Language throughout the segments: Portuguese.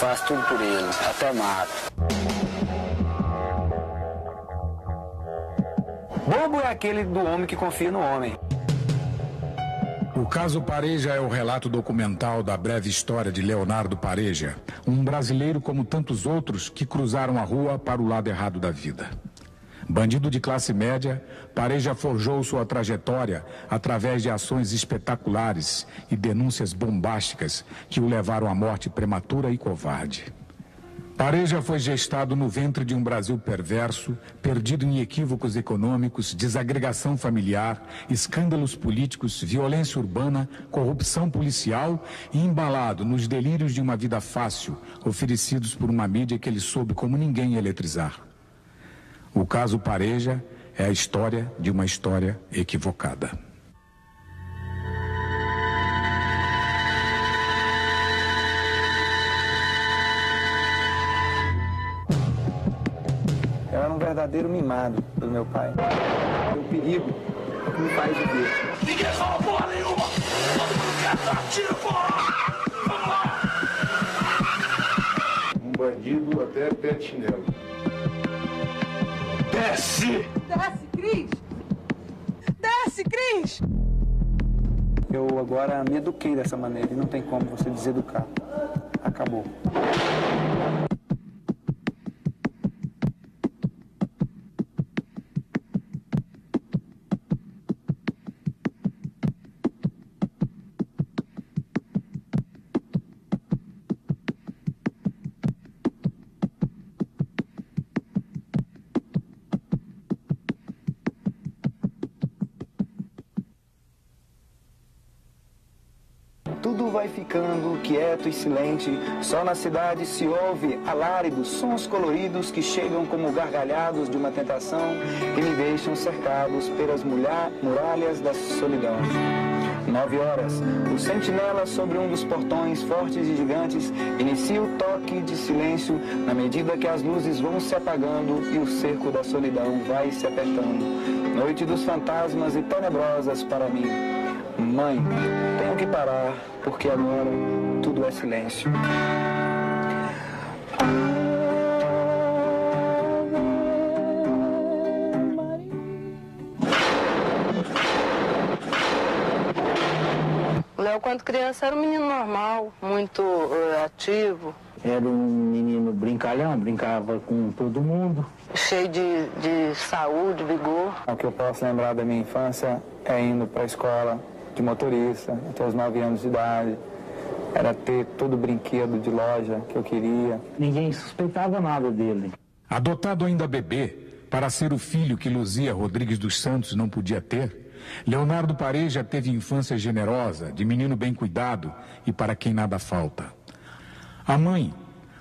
Faço tudo por ele, até mato. Bobo é aquele do homem que confia no homem. O caso Pareja é o relato documental da breve história de Leonardo Pareja, um brasileiro como tantos outros que cruzaram a rua para o lado errado da vida. Bandido de classe média, Pareja forjou sua trajetória através de ações espetaculares e denúncias bombásticas que o levaram à morte prematura e covarde. Pareja foi gestado no ventre de um Brasil perverso, perdido em equívocos econômicos, desagregação familiar, escândalos políticos, violência urbana, corrupção policial e embalado nos delírios de uma vida fácil, oferecidos por uma mídia que ele soube como ninguém eletrizar. O caso Pareja é a história de uma história equivocada. Eu era um verdadeiro mimado do meu pai. O perigo é que me faz viver. Ninguém fala porra nenhuma! Todo mundo quer dar tiro, porra! Vamos lá! Um bandido até pé de chinelo. Desce! Desce, Cris! Desce, Cris! Eu agora me eduquei dessa maneira e não tem como você deseducar. Acabou. Quieto e silente. Só na cidade se ouve alaridos, sons coloridos que chegam como gargalhados de uma tentação e me deixam cercados pelas muralhas da solidão. Nove horas. O sentinela sobre um dos portões fortes e gigantes inicia o toque de silêncio na medida que as luzes vão se apagando e o cerco da solidão vai se apertando. Noite dos fantasmas e tenebrosas para mim. Mãe, tenho que parar, porque agora tudo é silêncio. Léo, quando criança, era um menino normal, muito eh, ativo, Era um menino brincalhão, brincava com todo mundo. cheio de, de saúde, vigor. O que eu posso lembrar da minha infância é indo para a escola de motorista, até os 9 anos de idade. Era ter todo o brinquedo de loja que eu queria. Ninguém suspeitava nada dele. Adotado ainda bebê, para ser o filho que Luzia Rodrigues dos Santos não podia ter, Leonardo Pareja teve infância generosa, de menino bem cuidado e para quem nada falta. A mãe,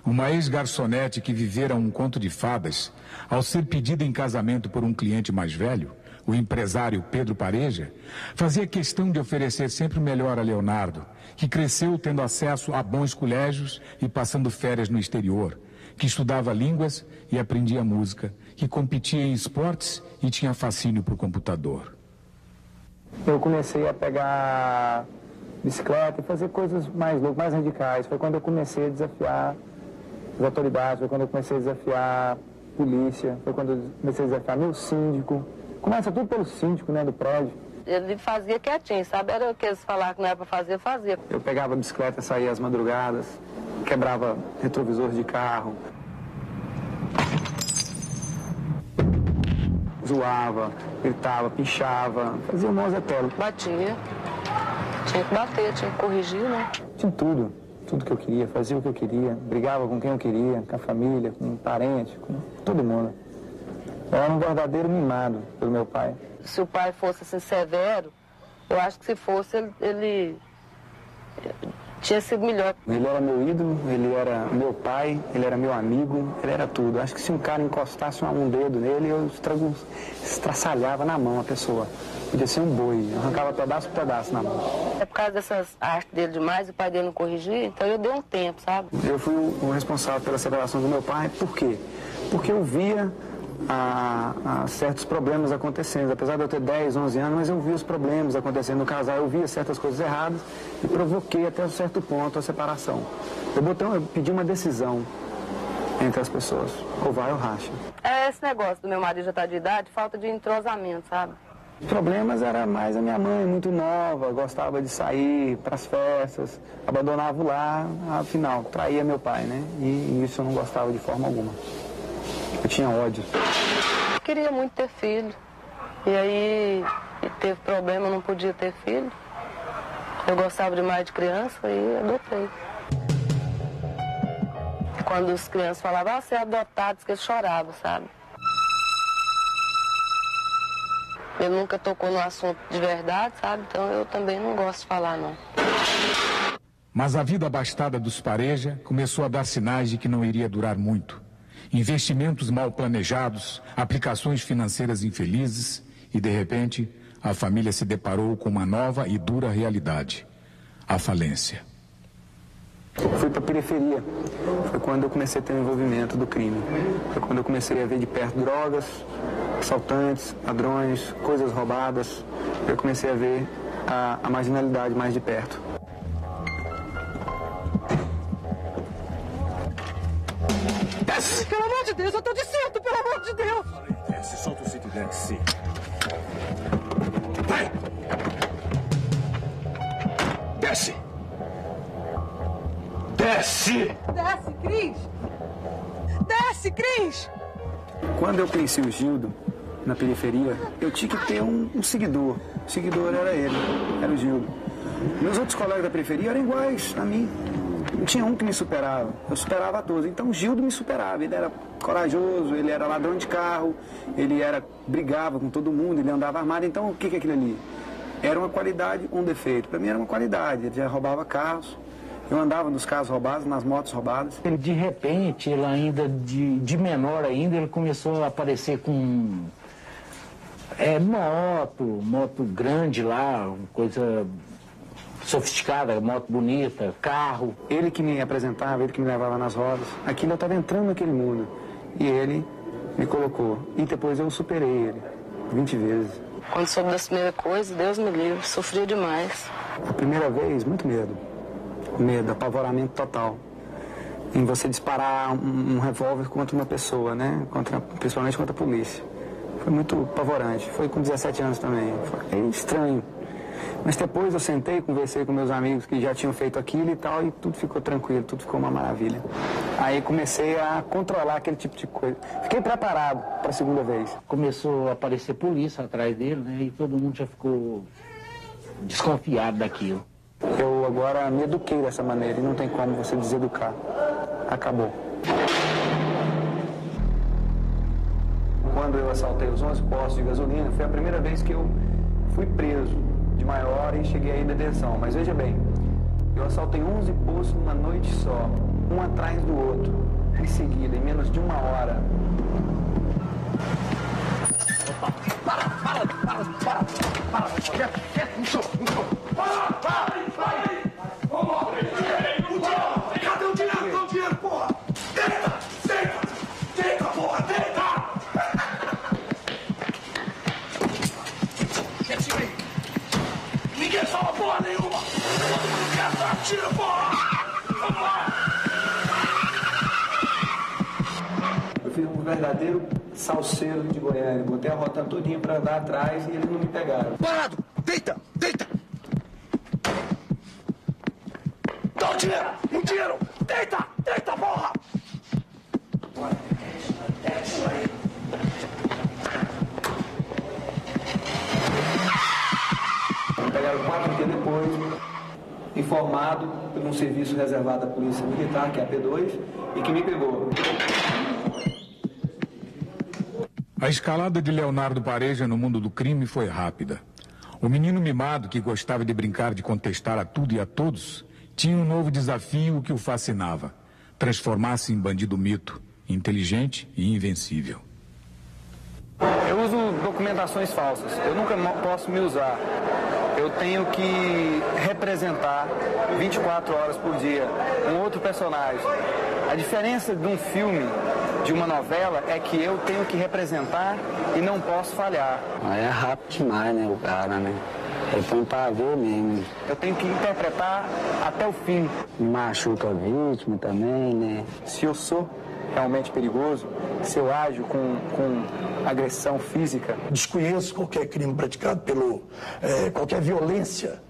uma ex-garçonete que vivera um conto de fadas, ao ser pedida em casamento por um cliente mais velho, o empresário Pedro Pareja, fazia questão de oferecer sempre o melhor a Leonardo, que cresceu tendo acesso a bons colégios e passando férias no exterior, que estudava línguas e aprendia música, que competia em esportes e tinha fascínio por computador. Eu comecei a pegar bicicleta e fazer coisas mais loucas, mais radicais. Foi quando eu comecei a desafiar as autoridades, foi quando eu comecei a desafiar a polícia, foi quando eu comecei a desafiar meu síndico. Começa tudo pelo síndico, né, do prédio. Ele fazia quietinho, sabe? Era o que eles falavam que não era pra fazer, fazia. Eu pegava a bicicleta, saía às madrugadas, quebrava retrovisor de carro. Zoava, gritava, pinchava, fazia um monzetelo. Batia. Tinha que bater, tinha que corrigir, né? Tinha tudo, tudo que eu queria, fazia o que eu queria, brigava com quem eu queria, com a família, com parente, com todo mundo. Eu era um verdadeiro mimado pelo meu pai. Se o pai fosse assim severo, eu acho que se fosse, ele, ele tinha sido melhor. Ele era meu ídolo, ele era meu pai, ele era meu amigo, ele era tudo. Acho que se um cara encostasse um dedo nele, eu estrago, estraçalhava na mão a pessoa. Podia ser um boi, eu arrancava pedaço por pedaço na mão. É por causa dessas artes dele demais, o pai dele não corrigia, então eu dei um tempo, sabe? Eu fui o, o responsável pela separação do meu pai, por quê? Porque eu via a, a certos problemas acontecendo. Apesar de eu ter 10, 11 anos, mas eu vi os problemas acontecendo no casal, eu via certas coisas erradas e provoquei até um certo ponto a separação. Eu, botei, eu pedi uma decisão entre as pessoas, ou vai ou racha. É esse negócio do meu marido já estar de idade, falta de entrosamento, sabe? Problemas era mais a minha mãe, muito nova, gostava de sair para as festas, abandonava o lar, afinal, traía meu pai, né? E isso eu não gostava de forma alguma. Eu tinha ódio. Eu queria muito ter filho. E aí teve problema, não podia ter filho. Eu gostava demais de criança e adotei. Quando as crianças falavam, ah, você é adotado, que eles choravam, sabe? Ele nunca tocou no assunto de verdade, sabe? Então eu também não gosto de falar, não. Mas a vida abastada dos Pareja começou a dar sinais de que não iria durar muito. Investimentos mal planejados, aplicações financeiras infelizes e, de repente, a família se deparou com uma nova e dura realidade: a falência. Fui para a periferia. Foi quando eu comecei a ter o envolvimento do crime. Foi quando eu comecei a ver de perto drogas, assaltantes, ladrões, coisas roubadas. Eu comecei a ver a, a marginalidade mais de perto. Pelo amor de Deus, eu tô de certo, pelo amor de Deus! Desce, solta o cinto e desce. Vai! Desce! Desce! Desce, Cris! Desce, Cris! Quando eu conheci o Gildo na periferia, eu tinha que ter um, um seguidor. O seguidor era ele, era o Gildo. Meus outros colegas da periferia eram iguais a mim. Não tinha um que me superava. Eu superava todos. Então o Gildo me superava. Ele era corajoso, ele era ladrão de carro, ele era brigava com todo mundo, ele andava armado. Então o que, que é aquilo ali? Era uma qualidade, um defeito. Para mim era uma qualidade. Ele já roubava carros. Eu andava nos carros roubados, nas motos roubadas. Ele, de repente, ele ainda de, de menor ainda, ele começou a aparecer com é, moto, moto grande lá, coisa sofisticada, moto bonita, carro. Ele que me apresentava, ele que me levava nas rodas. Aquilo eu estava entrando naquele mundo. E ele me colocou. E depois eu superei ele, 20 vezes. Quando soube das primeiras coisas, Deus me livre, sofria demais. A primeira vez, muito medo. Medo, apavoramento total. Em você disparar um, um revólver contra uma pessoa, né? Contra, principalmente contra a polícia. Foi muito apavorante. Foi com 17 anos também. Foi estranho. Mas depois eu sentei, conversei com meus amigos que já tinham feito aquilo e tal, e tudo ficou tranquilo, tudo ficou uma maravilha. Aí comecei a controlar aquele tipo de coisa. Fiquei preparado para a segunda vez. Começou a aparecer polícia atrás dele, né? E todo mundo já ficou desconfiado daquilo. Eu agora me eduquei dessa maneira e não tem como você deseducar. Acabou. Quando eu assaltei os 11 postos de gasolina, foi a primeira vez que eu fui preso maior e cheguei aí em detenção. Mas veja bem, eu assaltei 11 postos numa noite só, um atrás do outro, em seguida, em menos de uma hora. Cadê verdadeiro salseiro de Goiânia. Botei a rota todinha para andar atrás e eles não me pegaram. Parado! Deita! Deita! Dá o dinheiro! O dinheiro! Deita! Deita, porra! Pegaram quatro dias depois, informado por um serviço reservado à Polícia Militar, que é a P2, e que me pegou. A escalada de Leonardo Pareja no mundo do crime foi rápida. O menino mimado que gostava de brincar de contestar a tudo e a todos tinha um novo desafio que o fascinava: transformar-se em bandido mito, inteligente e invencível. Eu uso documentações falsas. Eu nunca posso me usar. Eu tenho que representar 24 horas por dia um outro personagem. A diferença de um filme, de uma novela, é que eu tenho que representar e não posso falhar. É rápido demais, né, o cara, né? Ele põe pra ver mesmo. Eu tenho que interpretar até o fim. Machuca a vítima também, né? Se eu sou realmente perigoso, se eu ajo com, com agressão física. Desconheço qualquer crime praticado pelo. É, qualquer violência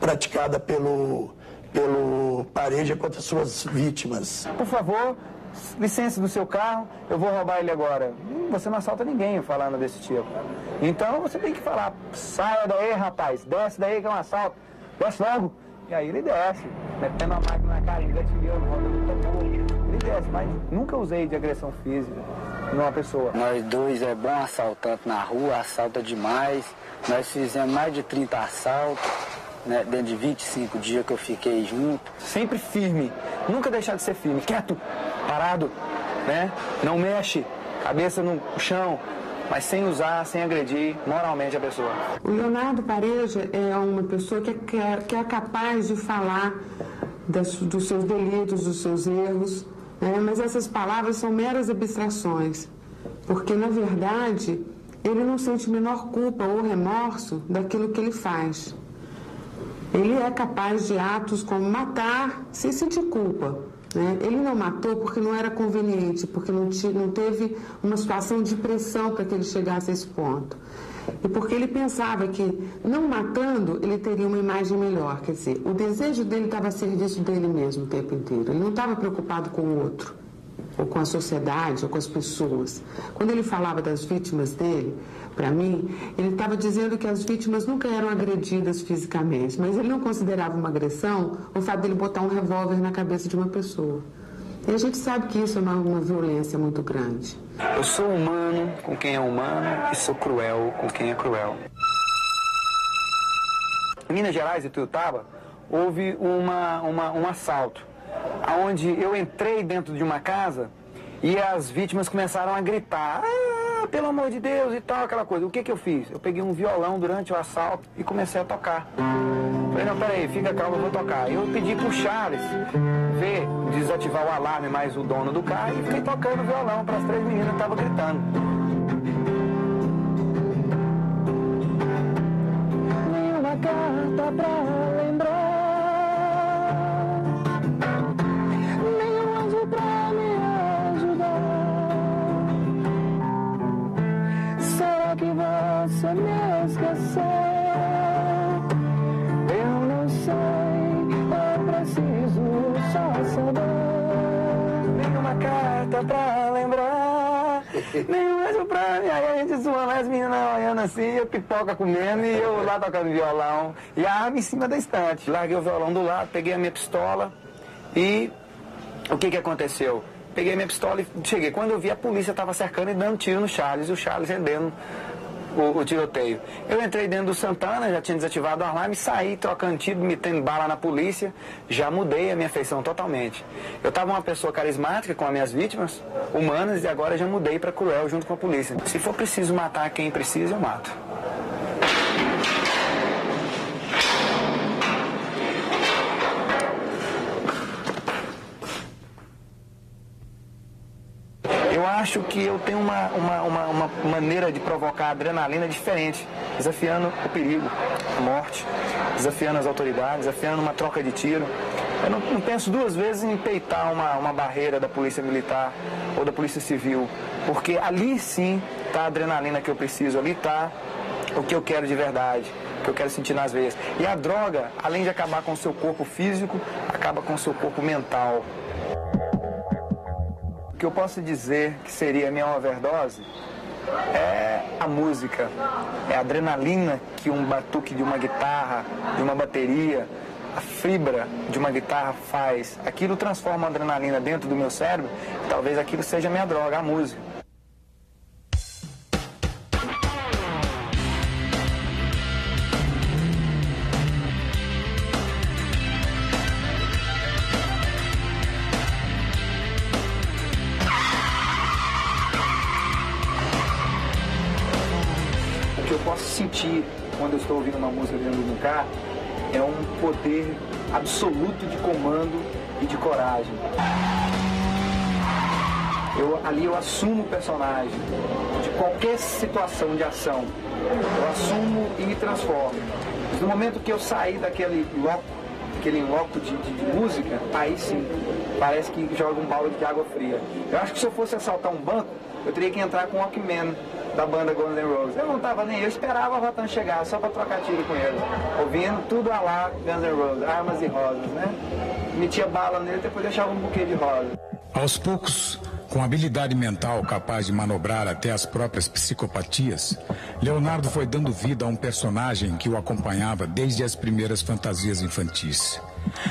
praticada pelo, pelo Pareja contra suas vítimas. Por favor, licença do seu carro, eu vou roubar ele agora. Hum, Você não assalta ninguém falando desse tipo. Então você tem que falar, saia daí, rapaz, desce daí que é um assalto, desce logo. E aí ele desce, metendo a máquina na cara, engatilhando, rodando. Ele desce, mas nunca usei de agressão física numa pessoa. Nós dois é bom assaltante na rua, assalta demais. Nós fizemos mais de 30 assaltos, né, dentro de 25 dias que eu fiquei junto. Sempre firme, nunca deixar de ser firme, quieto, parado, né? Não mexe, cabeça no chão, mas sem usar, sem agredir moralmente a pessoa. O Leonardo Pareja é uma pessoa que é, que é- é capaz de falar das- dos seus delitos, dos seus erros, né? mas essas palavras são meras abstrações, porque na verdade ele não sente menor culpa ou remorso daquilo que ele faz. Ele é capaz de atos como matar sem sentir culpa. Né? Ele não matou porque não era conveniente, porque não, não teve uma situação de pressão para que ele chegasse a esse ponto. E porque ele pensava que, não matando, ele teria uma imagem melhor. Quer dizer, o desejo dele estava a serviço dele mesmo o tempo inteiro. Ele não estava preocupado com o outro, ou com a sociedade, ou com as pessoas. Quando ele falava das vítimas dele, para mim, ele estava dizendo que as vítimas nunca eram agredidas fisicamente, mas ele não considerava uma agressão o fato dele botar um revólver na cabeça de uma pessoa. E a gente sabe que isso é uma, uma violência muito grande. Eu sou humano com quem é humano e sou cruel com quem é cruel. Em Minas Gerais e Tuiutaba, houve uma, uma, um assalto, onde eu entrei dentro de uma casa e as vítimas começaram a gritar, ah, pelo amor de Deus e tal, aquela coisa. O que, que eu fiz? Eu peguei um violão durante o assalto e comecei a tocar. Falei, não, peraí, fica calmo, eu vou tocar. Eu pedi pro Charles ver, desativar o alarme mais o dono do carro e fiquei tocando violão para as três meninas que estavam gritando. Nenhuma carta pra lembrar. Você me esqueceu? Eu não sei, eu preciso só saber. Nenhuma carta pra lembrar, nenhum beijo pra mim. Aí a gente zoando as meninas olhando assim, eu pipoca comendo e eu lá tocando violão. E a arma em cima da estante. Larguei o violão do lado, peguei a minha pistola e o que que aconteceu? Peguei minha pistola e cheguei. Quando eu vi, a polícia estava cercando e dando tiro no Charles, e o Charles rendendo o, o tiroteio. Eu entrei dentro do Santana, já tinha desativado o alarme, saí trocando tiro, metendo bala na polícia, já mudei a minha feição totalmente. Eu estava uma pessoa carismática com as minhas vítimas, humanas, e agora já mudei para cruel junto com a polícia. Se for preciso matar quem precisa, eu mato. Eu acho que eu tenho uma, uma, uma, uma maneira de provocar adrenalina diferente, desafiando o perigo, a morte, desafiando as autoridades, desafiando uma troca de tiro. Eu não, não penso duas vezes em peitar uma, uma barreira da polícia militar ou da polícia civil, porque ali sim está a adrenalina que eu preciso, ali está o que eu quero de verdade, o que eu quero sentir nas veias. E a droga, além de acabar com o seu corpo físico, acaba com o seu corpo mental. O que eu posso dizer que seria a minha overdose é a música, é a adrenalina que um batuque de uma guitarra, de uma bateria, a fibra de uma guitarra faz. Aquilo transforma a adrenalina dentro do meu cérebro, talvez aquilo seja minha droga, a música. Estou ouvindo uma música dentro de um carro é um poder absoluto de comando e de coragem. Eu, ali eu assumo o personagem de qualquer situação de ação. Eu assumo e me transformo. No momento que eu saí daquele loco, aquele loco de, de, de música, aí sim, parece que joga um balde de água fria. Eu acho que se eu fosse assaltar um banco, eu teria que entrar com o Walkman da banda Guns N' Roses. Eu não tava nem, eu esperava a Rotan chegar só para trocar tiro com ele, ouvindo tudo a lá Guns N' Roses, armas e rosas, né? Metia bala nele, depois deixava um buquê de rosa. Aos poucos, com habilidade mental capaz de manobrar até as próprias psicopatias, Leonardo foi dando vida a um personagem que o acompanhava desde as primeiras fantasias infantis.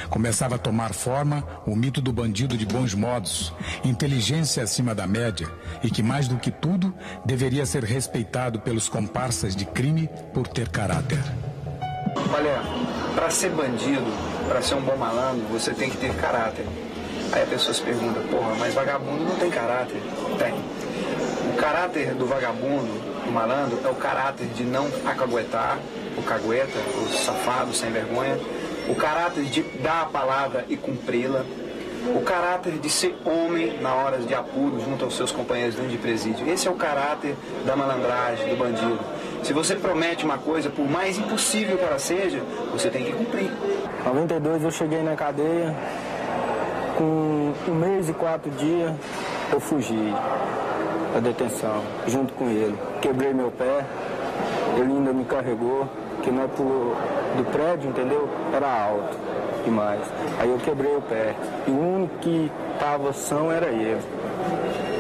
Começava a tomar forma o mito do bandido de bons modos, inteligência acima da média e que, mais do que tudo, deveria ser respeitado pelos comparsas de crime por ter caráter. Olha, para ser bandido, para ser um bom malandro, você tem que ter caráter. Aí a pessoa se pergunta, porra, mas vagabundo não tem caráter? Tem. O caráter do vagabundo, do malandro, é o caráter de não acaguetar, o cagueta, o safado, sem vergonha. O caráter de dar a palavra e cumpri-la. O caráter de ser homem na hora de apuro junto aos seus companheiros dentro de presídio. Esse é o caráter da malandragem, do bandido. Se você promete uma coisa, por mais impossível que ela seja, você tem que cumprir. Em 92 eu cheguei na cadeia, com um mês e quatro dias eu fugi da detenção, junto com ele. Quebrei meu pé, ele ainda me carregou, que não é pulou do prédio, entendeu? Era alto demais. Aí eu quebrei o pé. E o único que estava são era ele.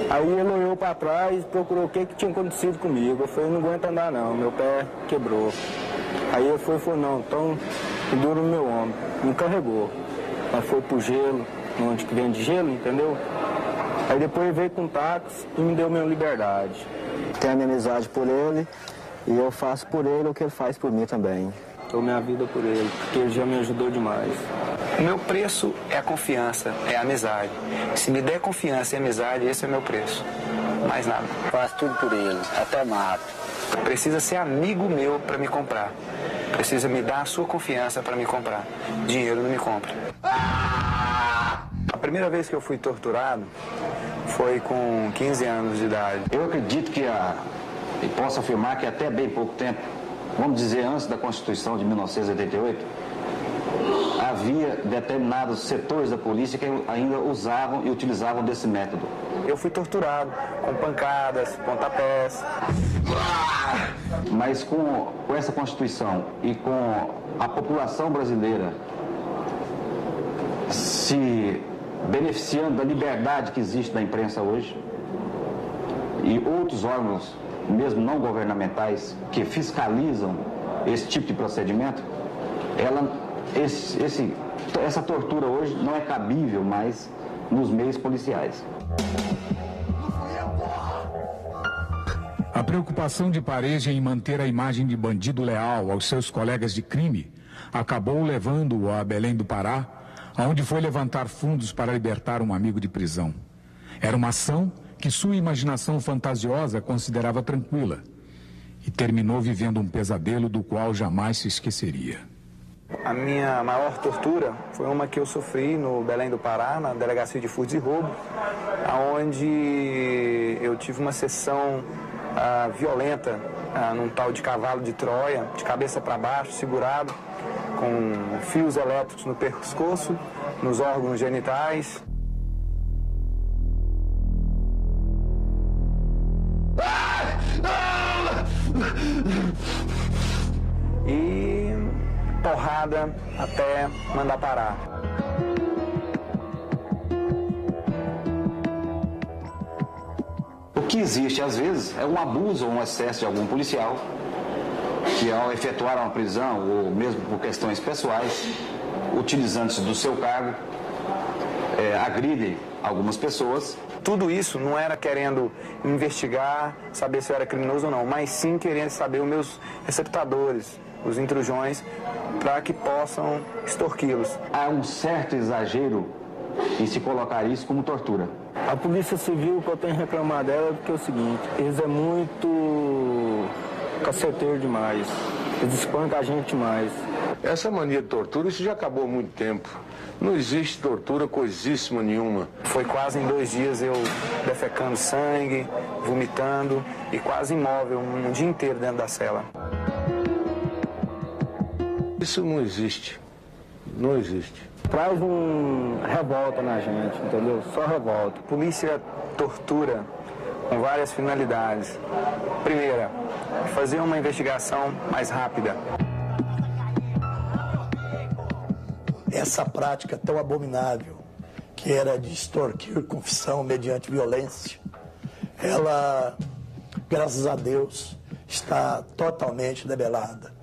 Aí ele olhou para trás e procurou o que, que tinha acontecido comigo. Eu falei, não aguento andar não, meu pé quebrou. Aí ele foi e falou, não, então duro no meu ombro. Me carregou. Mas foi pro gelo, onde que vende gelo, entendeu? Aí depois veio com táxi e me deu minha liberdade. Tenho amizade por ele e eu faço por ele o que ele faz por mim também. Dou minha vida por ele, porque ele já me ajudou demais. O meu preço é a confiança, é a amizade. Se me der confiança e amizade, esse é o meu preço. Mais nada. Faço tudo por ele, até mato. Precisa ser amigo meu para me comprar. Precisa me dar a sua confiança para me comprar. Dinheiro não me compra. A primeira vez que eu fui torturado foi com 15 anos de idade. Eu acredito que a, e posso afirmar que até bem pouco tempo, vamos dizer antes da Constituição de 1988, havia determinados setores da polícia que ainda usavam e utilizavam desse método. Eu fui torturado com pancadas, pontapés. Mas com, com essa Constituição e com a população brasileira se beneficiando da liberdade que existe na imprensa hoje e outros órgãos, mesmo não governamentais, que fiscalizam esse tipo de procedimento, ela, esse, esse, essa tortura hoje não é cabível mais nos meios policiais. A preocupação de Pareja em manter a imagem de bandido leal aos seus colegas de crime acabou levando-o a Belém do Pará, onde foi levantar fundos para libertar um amigo de prisão. Era uma ação que sua imaginação fantasiosa considerava tranquila e terminou vivendo um pesadelo do qual jamais se esqueceria. A minha maior tortura foi uma que eu sofri no Belém do Pará, na Delegacia de Furtos e Roubo, onde eu tive uma sessão ah, violenta ah, num tal de cavalo de Troia, de cabeça para baixo, segurado, com fios elétricos no pescoço, nos órgãos genitais. E porrada até mandar parar. O que existe, às vezes, é um abuso ou um excesso de algum policial que, ao efetuar uma prisão, ou mesmo por questões pessoais, utilizando-se do seu cargo, é, agridem algumas pessoas. Tudo isso não era querendo investigar, saber se eu era criminoso ou não, mas sim querendo saber os meus receptadores, os intrusões, para que possam extorquí-los. Há um certo exagero em se colocar isso como tortura. A Polícia Civil, que eu tenho reclamado dela, é porque é o seguinte, eles é muito caceteiro demais. Eles espancam a gente demais. Essa mania de tortura, isso já acabou há muito tempo. Não existe tortura coisíssima nenhuma. Foi quase em dois dias eu defecando sangue, vomitando e quase imóvel um dia inteiro dentro da cela. Isso não existe. Não existe. Traz um revolta na gente, entendeu? Só revolta. Polícia tortura com várias finalidades. Primeira, fazer uma investigação mais rápida. Essa prática tão abominável, que era de extorquir confissão mediante violência, ela, graças a Deus, está totalmente debelada.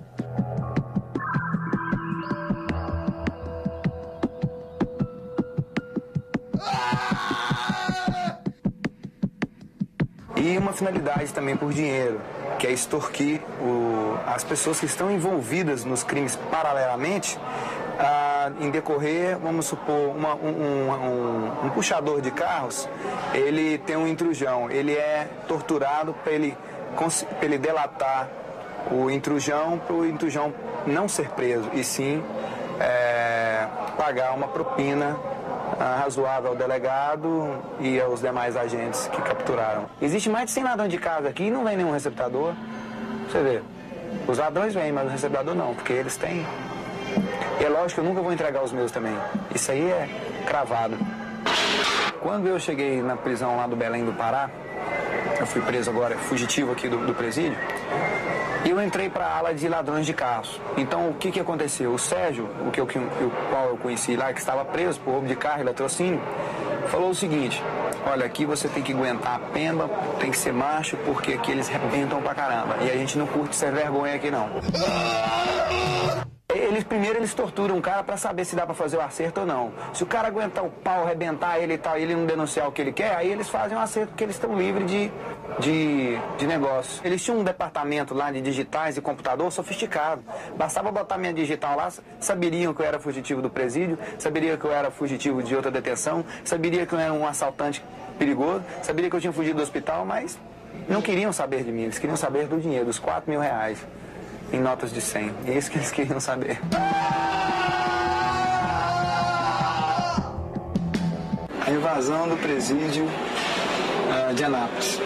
E uma finalidade também por dinheiro, que é extorquir o- as pessoas que estão envolvidas nos crimes paralelamente, em decorrer, vamos supor, uma- um, um- um- puxador de carros, ele tem um intrujão, ele é torturado para ele, ele delatar o intrujão, para o intrujão não ser preso, e sim é, pagar uma propina ah, razoável ao delegado e aos demais agentes que capturaram. Existe mais de 100 ladrões de casa aqui e não vem nenhum receptador. Você vê, os ladrões vêm, mas o receptador não, porque eles têm. E é lógico que eu nunca vou entregar os meus também. Isso aí é cravado. Quando eu cheguei na prisão lá do Belém do Pará, eu fui preso agora, fugitivo aqui do, do presídio, e eu entrei para a ala de ladrões de carros. Então, o que, que aconteceu? O Sérgio, o, que eu, o qual eu conheci lá, que estava preso por roubo de carro e latrocínio, falou o seguinte: olha, aqui você tem que aguentar a pemba, tem que ser macho, porque aqui eles rebentam pra caramba. E a gente não curte ser vergonha aqui, não. Eles primeiro eles torturam o cara para saber se dá para fazer o acerto ou não. Se o cara aguentar o pau, arrebentar ele e tal, ele não denunciar o que ele quer, aí eles fazem um acerto porque eles estão livres de, de, de negócio. Eles tinham um departamento lá de digitais e computador sofisticado. Bastava botar minha digital lá, saberiam que eu era fugitivo do presídio, saberiam que eu era fugitivo de outra detenção, saberiam que eu era um assaltante perigoso, saberiam que eu tinha fugido do hospital, mas não queriam saber de mim, eles queriam saber do dinheiro, dos 4 mil reais em notas de 100. É isso que eles queriam saber. A invasão do presídio ah, de Anápolis.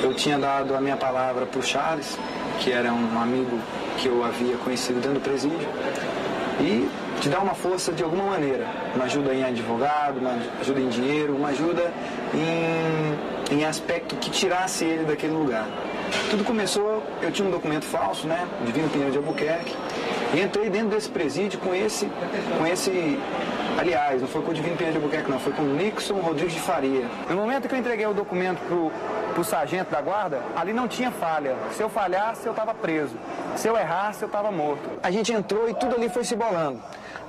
Eu tinha dado a minha palavra para o Charles, que era um amigo que eu havia conhecido dentro do presídio, e te dar uma força de alguma maneira. Uma ajuda em advogado, uma ajuda em dinheiro, uma ajuda em, em aspecto que tirasse ele daquele lugar. Tudo começou, eu tinha um documento falso, né? Divino Pinheiro de Albuquerque. E entrei dentro desse presídio com esse, com esse. Aliás, não foi com o Divino Pinheiro de Albuquerque, não, foi com o Nixon Rodrigues de Faria. No momento que eu entreguei o documento pro, pro sargento da guarda, ali não tinha falha. Se eu falhasse, eu estava preso. Se eu errasse, eu estava morto. A gente entrou e tudo ali foi se bolando.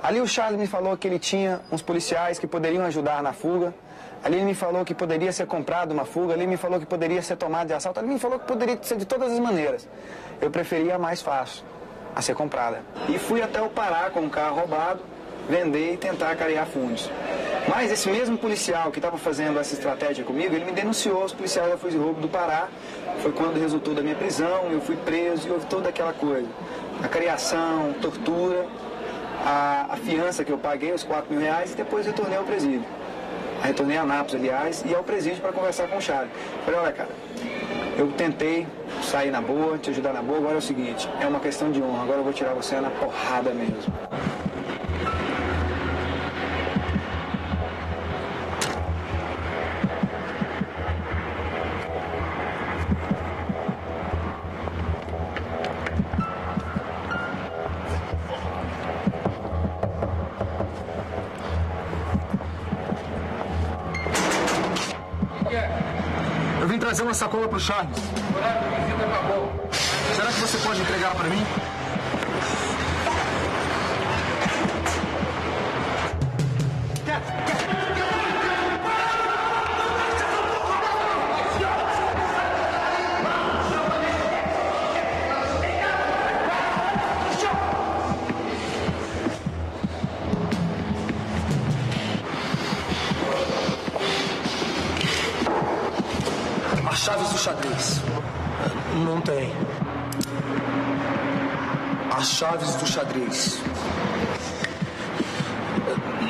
Ali o Charles me falou que ele tinha uns policiais que poderiam ajudar na fuga. Ali ele me falou que poderia ser comprado uma fuga, ali me falou que poderia ser tomado de assalto, ali me falou que poderia ser de todas as maneiras. Eu preferia a mais fácil, a ser comprada. E fui até o Pará com um carro roubado, vender e tentar carear fundos. Mas esse mesmo policial que estava fazendo essa estratégia comigo, ele me denunciou aos policiais da Força Roubo do Pará. Foi quando resultou da minha prisão, eu fui preso e houve toda aquela coisa. A careação, tortura, a, a fiança que eu paguei, os 4 mil reais, e depois retornei ao presídio. Retornei a Anápolis, aliás, e ao presídio para conversar com o Charles. Falei, olha, cara, eu tentei sair na boa, te ajudar na boa, agora é o seguinte, é uma questão de honra, agora eu vou tirar você na porrada mesmo. Sacola pro Charles. Será que você pode entregar para mim? Chaves do xadrez.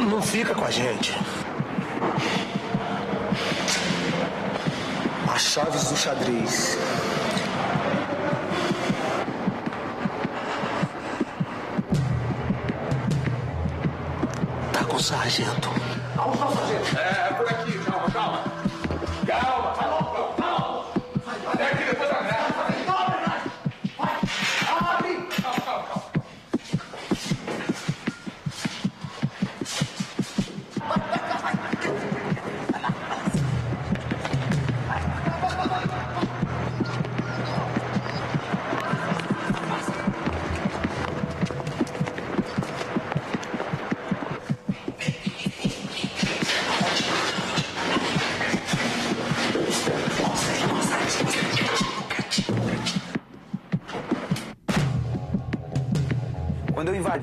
Não fica com a gente. As chaves do xadrez.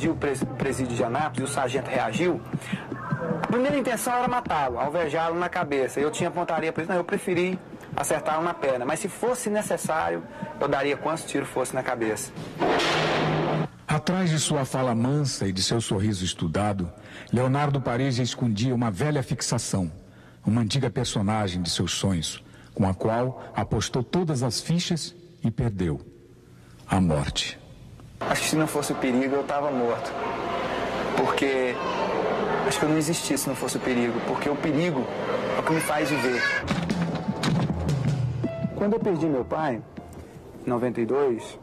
Quando eu invadi o pres- presídio de Anápolis e o sargento reagiu, a primeira intenção era matá-lo, alvejá-lo na cabeça. Eu tinha pontaria para isso, não, eu preferi acertá-lo na perna. Mas se fosse necessário, eu daria quantos tiros fosse na cabeça. Atrás de sua fala mansa e de seu sorriso estudado, Leonardo Pareja escondia uma velha fixação, uma antiga personagem de seus sonhos, com a qual apostou todas as fichas e perdeu a morte. Acho que se não fosse o perigo, eu estava morto. Porque acho que eu não existia se não fosse o perigo. Porque o perigo é o que me faz viver. Quando eu perdi meu pai, em 92,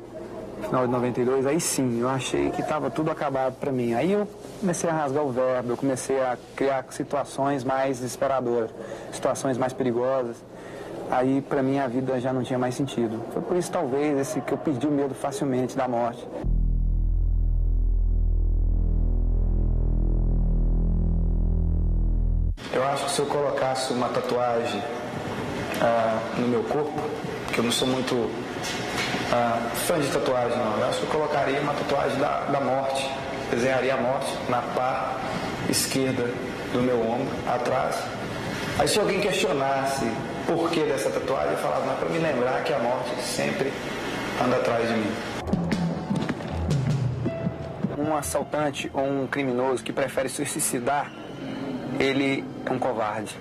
final de 92, aí sim, eu achei que estava tudo acabado para mim. Aí eu comecei a rasgar o verbo, eu comecei a criar situações mais desesperadoras, situações mais perigosas. Aí para mim a vida já não tinha mais sentido. Foi por isso talvez esse que eu perdi o medo facilmente da morte. Eu acho que se eu colocasse uma tatuagem ah, no meu corpo, que eu não sou muito ah, fã de tatuagem não, eu acho que eu colocaria uma tatuagem da, da morte, desenharia a morte na pá esquerda do meu ombro, atrás. Aí se alguém questionasse por que dessa tatuagem, eu falava, mas para me lembrar que a morte sempre anda atrás de mim. Um assaltante ou um criminoso que prefere suicidar, ele é um covarde.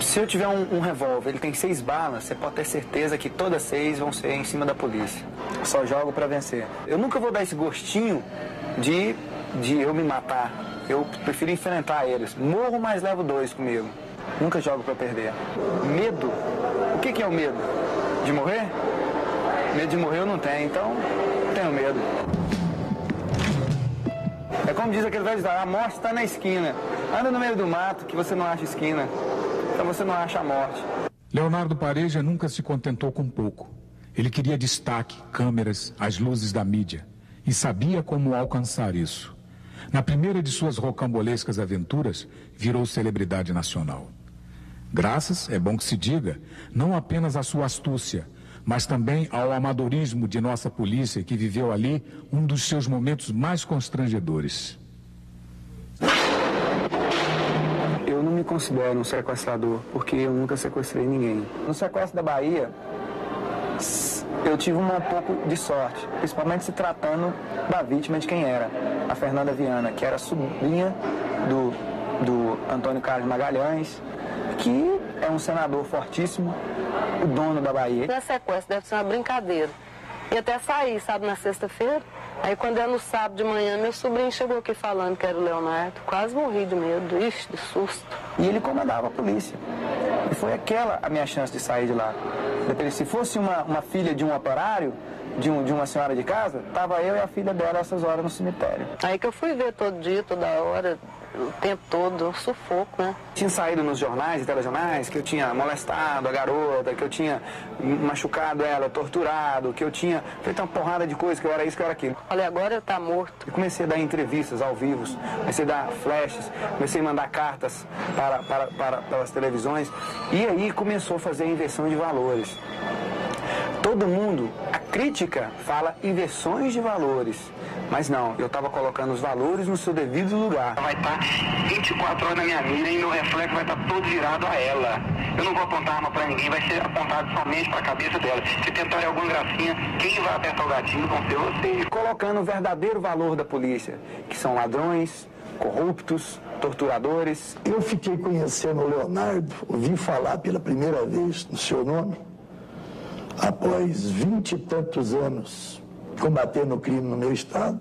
Se eu tiver um, um revólver, ele tem seis balas, você pode ter certeza que todas seis vão ser em cima da polícia. Só jogo para vencer. Eu nunca vou dar esse gostinho de, de eu me matar. Eu prefiro enfrentar eles. Morro, mas levo dois comigo. Nunca jogo para perder. Medo. O que, que é o medo? De morrer? Medo de morrer eu não tenho, então tenho medo. É como diz aquele velho a morte está na esquina. Anda no meio do mato que você não acha esquina. Então você não acha a morte. Leonardo Pareja nunca se contentou com pouco. Ele queria destaque, câmeras, as luzes da mídia. E sabia como alcançar isso. Na primeira de suas rocambolescas aventuras, virou celebridade nacional. Graças, é bom que se diga, não apenas à sua astúcia, mas também ao amadorismo de nossa polícia que viveu ali um dos seus momentos mais constrangedores. Eu não me considero um sequestrador, porque eu nunca sequestrei ninguém. No sequestro da Bahia, eu tive um pouco de sorte, principalmente se tratando da vítima de quem era, a Fernanda Viana, que era sobrinha do, do Antônio Carlos Magalhães, que é um senador fortíssimo, o dono da Bahia. É sequestro, deve ser uma brincadeira. E até sair, sabe, na sexta-feira. Aí quando é no sábado de manhã, meu sobrinho chegou aqui falando que era o Leonardo. Quase morri de medo, ixi, de susto. E ele comandava a polícia. E foi aquela a minha chance de sair de lá. Se fosse uma, uma filha de um operário, de, um, de uma senhora de casa, tava eu e a filha dela essas horas no cemitério. Aí que eu fui ver todo dia, toda hora, o tempo todo, um sufoco, né? Tinha saído nos jornais e telejornais que eu tinha molestado a garota, que eu tinha machucado ela, torturado, que eu tinha feito uma porrada de coisas, que eu era isso, que eu era aquilo. Falei, agora tá morto. E comecei a dar entrevistas ao vivo, comecei a dar flashes, comecei a mandar cartas para, para, para, para as televisões. E aí começou a fazer a inversão de valores. Todo mundo, a crítica fala inversões de valores. Mas não, eu estava colocando os valores no seu devido lugar. Vai estar 24 horas na minha mira e meu reflexo vai estar todo virado a ela. Eu não vou apontar arma para ninguém, vai ser apontado somente para a cabeça dela. Se tentarem alguma gracinha, quem vai apertar o gatilho vão ser vocês. Colocando o verdadeiro valor da polícia, que são ladrões, corruptos, torturadores. Eu fiquei conhecendo o Leonardo, ouvi falar pela primeira vez no seu nome, após vinte e tantos anos combatendo o crime no meu estado,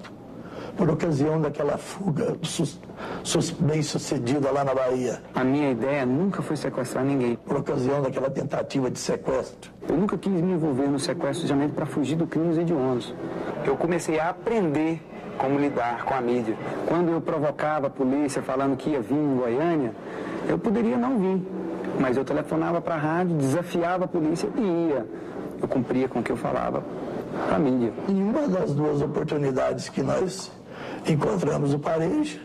por ocasião daquela fuga do, sus- bem-sucedida lá na Bahia? A minha ideia nunca foi sequestrar ninguém. Por ocasião daquela tentativa de sequestro? Eu nunca quis me envolver no sequestro justamente para fugir do crimes hediondos. Eu comecei a aprender como lidar com a mídia. Quando eu provocava a polícia falando que ia vir em Goiânia, eu poderia não vir, mas eu telefonava para a rádio, desafiava a polícia e ia. Eu cumpria com o que eu falava para a mídia. Em uma das duas oportunidades que nós encontramos o Pareja,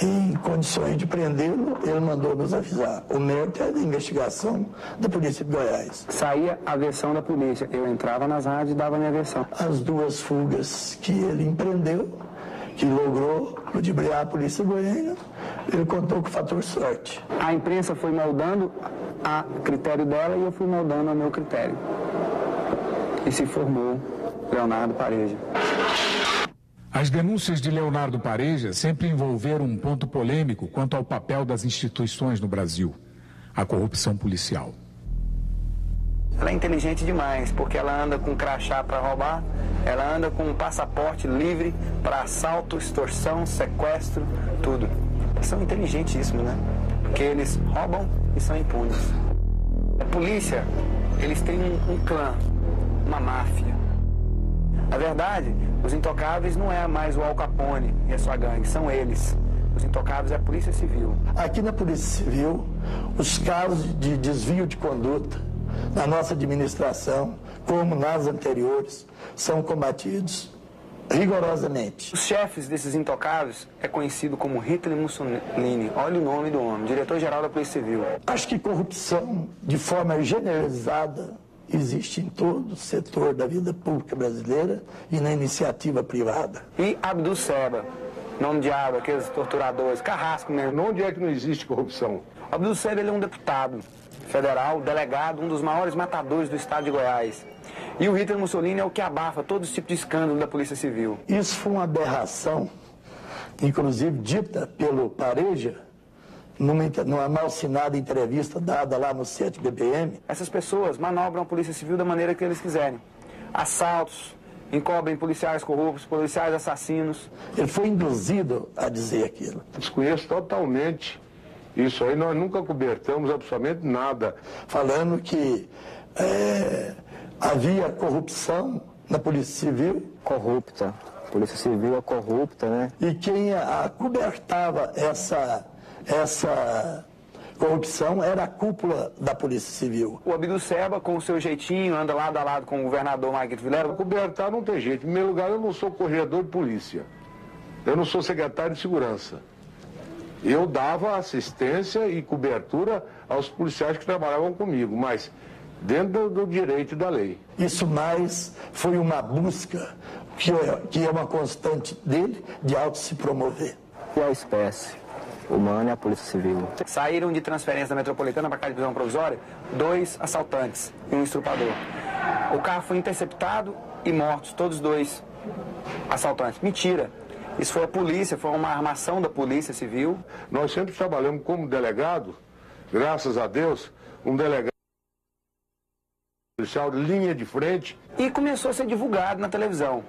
em condições de prendê-lo, ele mandou nos avisar. O mérito é da investigação da Polícia de Goiás. Saía a versão da polícia. Eu entrava nas rádios e dava minha versão. As duas fugas que ele empreendeu, que logrou ludibriar a Polícia Goiânia, ele contou com o fator sorte. A imprensa foi moldando a critério dela e eu fui moldando ao meu critério. E se formou Leonardo Pareja. As denúncias de Leonardo Pareja sempre envolveram um ponto polêmico quanto ao papel das instituições no Brasil, a corrupção policial. Ela é inteligente demais, porque ela anda com crachá para roubar, ela anda com um passaporte livre para assalto, extorsão, sequestro, tudo. Eles são inteligentíssimos, né? Porque eles roubam e são impunes. A polícia, eles têm um, um clã, uma máfia. Na verdade, os intocáveis não é mais o Al Capone e a sua gangue, são eles. Os intocáveis é a Polícia Civil. Aqui na Polícia Civil, os casos de desvio de conduta na nossa administração, como nas anteriores, são combatidos rigorosamente. Os chefes desses intocáveis é conhecido como Hitler Mussolini. Olha o nome do homem, diretor-geral da Polícia Civil. Acho que corrupção, de forma generalizada, existe em todo o setor da vida pública brasileira e na iniciativa privada. E Abdul Seba, nome de água, aqueles torturadores, carrasco mesmo. Onde é que não existe corrupção? Abdul Seba ele é um deputado federal, delegado, um dos maiores matadores do estado de Goiás. E o Hitler Mussolini é o que abafa todo esse tipo de escândalo da Polícia Civil. Isso foi uma aberração, inclusive dita pelo Pareja, numa, numa malsinada entrevista dada lá no 7 BPM. Essas pessoas manobram a Polícia Civil da maneira que eles quiserem. Assaltos, encobrem policiais corruptos, policiais assassinos. Ele foi induzido a dizer aquilo. Desconheço totalmente. Isso aí nós nunca cobertamos absolutamente nada. Falando que é, havia corrupção na Polícia Civil. Corrupta. Polícia Civil é corrupta, né? E quem a, cobertava essa, essa corrupção era a cúpula da Polícia Civil. O Abdu Seba, com o seu jeitinho, anda lado a lado com o governador Marguerite Vilera. Cobertar não tem jeito. Em primeiro lugar, eu não sou corredor de polícia. Eu não sou secretário de segurança. Eu dava assistência e cobertura aos policiais que trabalhavam comigo, mas dentro do, direito e da lei. Isso mais foi uma busca, que é, que é uma constante dele, de auto se promover. E a espécie humana e a Polícia Civil. Saíram de transferência da metropolitana para cá de prisão provisória dois assaltantes e um estrupador. O carro foi interceptado e mortos, todos dois assaltantes. Mentira. Isso foi a polícia, foi uma armação da Polícia Civil. Nós sempre trabalhamos como delegado, graças a Deus, um delegado policial linha de frente. E começou a ser divulgado na televisão.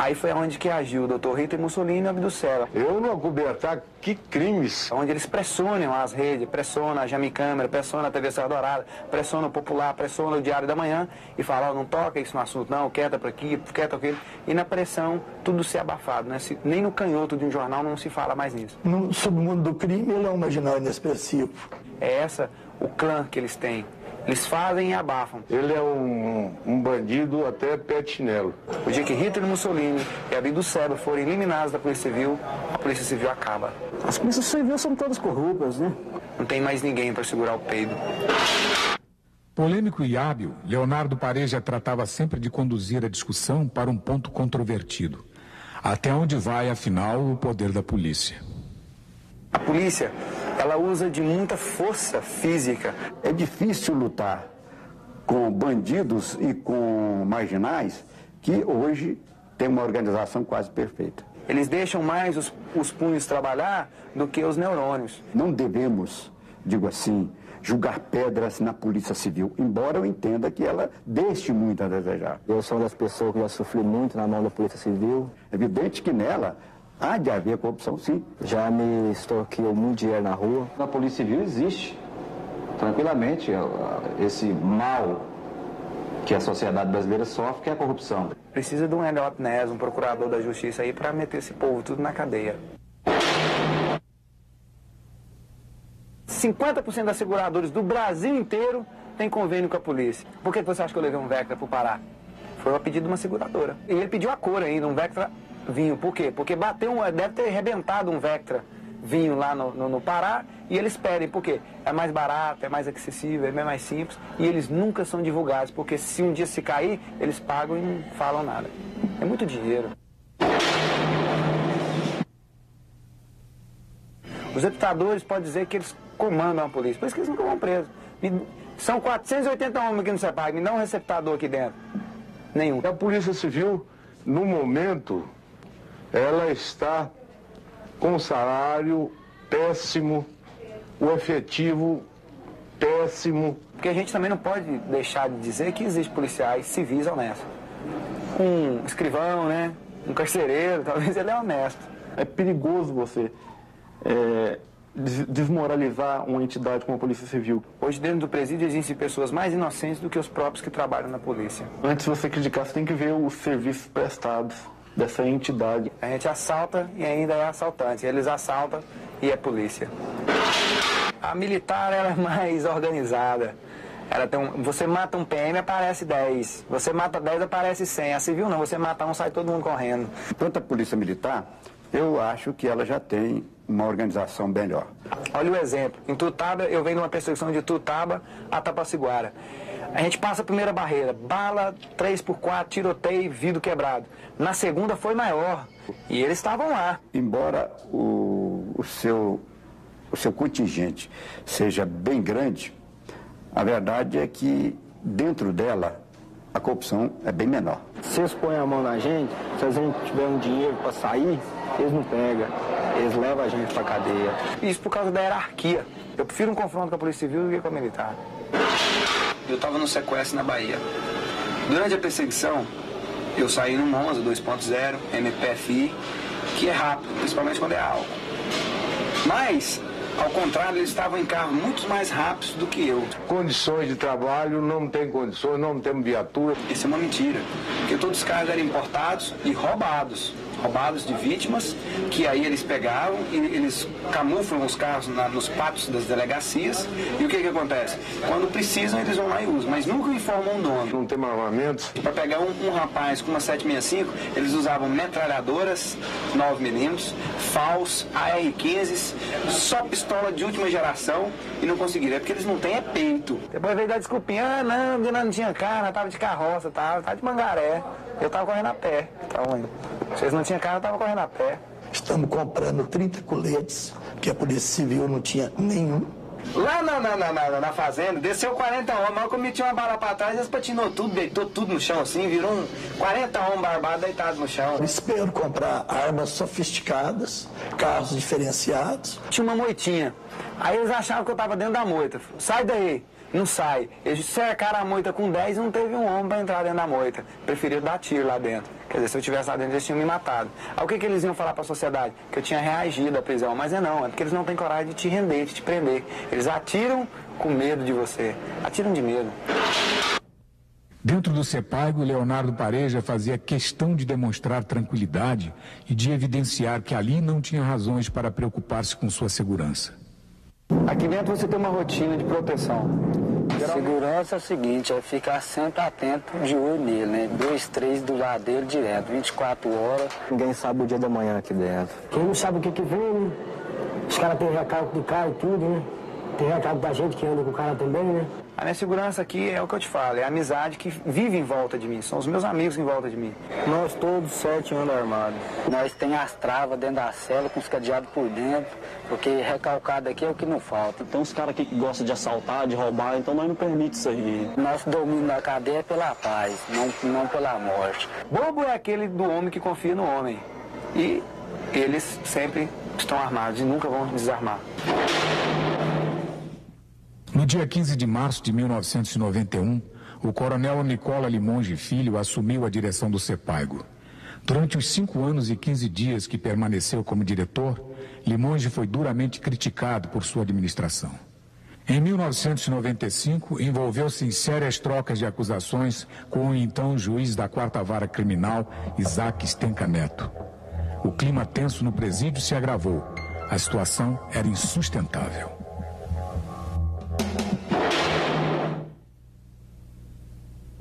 Aí foi onde que agiu o doutor Rita Mussolini e Abducela. Eu não acobertar que crimes. Onde eles pressionam as redes, pressionam a Jamicâmara, pressionam a TV Serra Dourada, pressionam o Popular, pressionam o Diário da Manhã e falam, oh, não toca isso no assunto não, quieta para aqui, quieta aquilo. E na pressão, tudo se abafado, né? Se, nem no canhoto de um jornal não se fala mais nisso. No submundo do crime, ele é um marginal inexpressivo. É essa o clã que eles têm. Eles fazem e abafam. Ele é um, um bandido até pé de chinelo. O dia que Hitler Mussolini e Abdu Seba forem eliminados da Polícia Civil, a Polícia Civil acaba. As polícias civis são todas corruptas, né? Não tem mais ninguém para segurar o peido. Polêmico e hábil, Leonardo Pareja tratava sempre de conduzir a discussão para um ponto controvertido. Até onde vai, afinal, o poder da polícia? A polícia ela usa de muita força física. É difícil lutar com bandidos e com marginais que hoje tem uma organização quase perfeita. Eles deixam mais os, os punhos trabalhar do que os neurônios. Não devemos, digo assim, julgar pedras na Polícia Civil, embora eu entenda que ela deixe muito a desejar. Eu sou uma das pessoas que já sofri muito na mão da Polícia Civil. É evidente que nela há de haver corrupção, sim. Já me extorquiu muito dinheiro na rua. Na Polícia Civil existe, tranquilamente, esse mal que a sociedade brasileira sofre, que é a corrupção. Precisa de um Eliot Ness, um procurador da justiça aí, para meter esse povo tudo na cadeia. 50% das seguradoras do Brasil inteiro tem convênio com a polícia. Por que você acha que eu levei um Vectra para o Pará? Foi a pedido de uma seguradora. E ele pediu a cor ainda, um Vectra vinho. Por quê? Porque bateu, um, deve ter arrebentado um Vectra vinho lá no, no, no, Pará e eles pedem, por quê? É mais barato, é mais acessível, é mais simples e eles nunca são divulgados, porque se um dia se cair, eles pagam e não falam nada. É muito dinheiro. Os deputadores podem dizer que eles comandam a polícia, por isso que eles nunca vão presos. São 480 homens aqui no CEPAG, me dá um receptador aqui dentro. Nenhum. A Polícia Civil, no momento, ela está com salário péssimo, o efetivo péssimo. Porque a gente também não pode deixar de dizer que existem policiais civis honestos. Um escrivão, né? Um carcereiro, talvez ele é honesto. É perigoso você é, desmoralizar uma entidade como a Polícia Civil. Hoje, dentro do presídio, existem pessoas mais inocentes do que os próprios que trabalham na polícia. Antes de você criticar, você tem que ver os serviços prestados dessa entidade. A gente assalta e ainda é assaltante. Eles assaltam e é polícia. A militar ela é mais organizada. Ela tem um, você mata um PM, aparece 10. Você mata 10, aparece 100. A civil não, você mata um, sai todo mundo correndo. Quanto à polícia militar, eu acho que ela já tem uma organização melhor. Olha o exemplo. Em Tutaba, eu venho de uma perseguição de Tutaba a Tapaciguara. A gente passa a primeira barreira, bala 3x4, tiroteio, vidro quebrado. Na segunda foi maior e eles estavam lá. Embora o, o, seu, o seu contingente seja bem grande, a verdade é que dentro dela a corrupção é bem menor. Se eles põem a mão na gente, se a gente tiver um dinheiro para sair, eles não pegam, eles levam a gente para cadeia. Isso por causa da hierarquia. Eu prefiro um confronto com a Polícia Civil do que com a militar. Eu estava no sequestro na Bahia. Durante a perseguição, eu saí no Monza 2.0, MPFI, que é rápido, principalmente quando é álcool. Mas, ao contrário, eles estavam em carro muito mais rápidos do que eu. Condições de trabalho, não tem condições, não temos viatura. Isso é uma mentira, porque todos os carros eram importados e roubados roubados de vítimas, que aí eles pegavam e eles camuflam os carros na, nos pátios das delegacias. E o que que acontece? Quando precisam, eles vão lá e usam, mas nunca informam o dono. Não tem armamentos? Para pegar um, um, rapaz com uma 765, eles usavam metralhadoras 9mm, FAUS, AR-15, só pistola de última geração e não conseguiram. É porque eles não têm é peito. Depois veio dar desculpinha, ah, não, não tinha carro, tava de carroça, tava, tava de mangaré. Eu tava correndo a pé. Indo. Vocês não tinham carro, eu tava correndo a pé. Estamos comprando 30 coletes, que a Polícia Civil não tinha nenhum. Lá na, na, na, na, fazenda, desceu 40 homens, mas eu meti uma bala pra trás, eles patinou tudo, deitou tudo no chão assim, virou um 40 homens barbados deitados no chão. Espero comprar armas sofisticadas, carros diferenciados. Tinha uma moitinha. Aí eles achavam que eu tava dentro da moita. Sai daí não sai. Eles cercaram a moita com 10 e não teve um homem para entrar dentro da moita. Preferiram dar tiro lá dentro. Quer dizer, se eu tivesse lá dentro, eles tinham me matado. Aí o que, que eles iam falar para a sociedade? Que eu tinha reagido à prisão. Mas é não, é porque eles não têm coragem de te render, de te prender. Eles atiram com medo de você. Atiram de medo. Dentro do CEPAG, o Leonardo Pareja fazia questão de demonstrar tranquilidade e de evidenciar que ali não tinha razões para preocupar-se com sua segurança. Aqui dentro você tem uma rotina de proteção. Segurança é o seguinte, é ficar sempre atento de olho nele, né? Dois, três do lado dele direto, 24 horas. Ninguém sabe o dia da manhã aqui dentro. Quem não sabe o que que vem, né? Os caras têm recado do cara e tudo, né? Tem recado da gente que anda com o cara também, né? A minha segurança aqui é o que eu te falo, é a amizade que vive em volta de mim, são os meus amigos em volta de mim. Nós todos sete andam armados. Nós tem as travas dentro da cela com os cadeados por dentro, porque recalcado aqui é o que não falta. Tem uns caras aqui que gostam de assaltar, de roubar, então nós não permite isso aí. Nosso domínio na cadeia é pela paz, não, não pela morte. Bobo é aquele do homem que confia no homem. E eles sempre estão armados e nunca vão desarmar. No dia 15 de março de 1991, o coronel Nicola Limonge Filho assumiu a direção do CEPAIGO. Durante os cinco anos e 15 dias que permaneceu como diretor, Limonge foi duramente criticado por sua administração. Em 1995, envolveu-se em sérias trocas de acusações com o então juiz da Quarta Vara Criminal, Isaac Stenca Neto. O clima tenso no presídio se agravou. A situação era insustentável.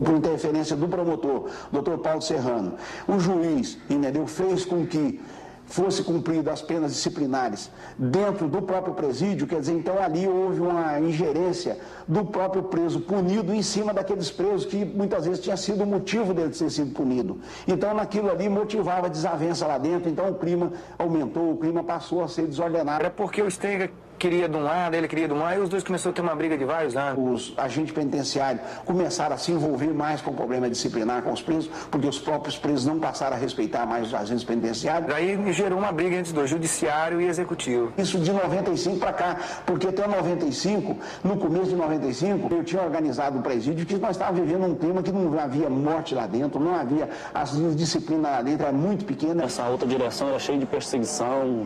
Por interferência do promotor, doutor Paulo Serrano. O juiz, entendeu, fez com que fosse cumprido as penas disciplinares dentro do próprio presídio, quer dizer, então ali houve uma ingerência do próprio preso punido em cima daqueles presos que muitas vezes tinha sido o motivo dele ter sido punido. Então naquilo ali motivava desavença lá dentro, então o clima aumentou, o clima passou a ser desordenado. É porque o Stenga queria de um lado, ele queria de um lado, e os dois começaram a ter uma briga de vários anos. Os agentes penitenciários começaram a se envolver mais com o problema disciplinar com os presos, porque os próprios presos não passaram a respeitar mais os agentes penitenciários. Aí gerou uma briga entre os dois, judiciário e executivo. Isso de 95 para cá, porque até 95, no começo de 95, eu tinha organizado o um presídio que nós estávamos vivendo um clima que não havia morte lá dentro, não havia, as disciplinas lá dentro era muito pequena. Essa outra direção era cheia de perseguição,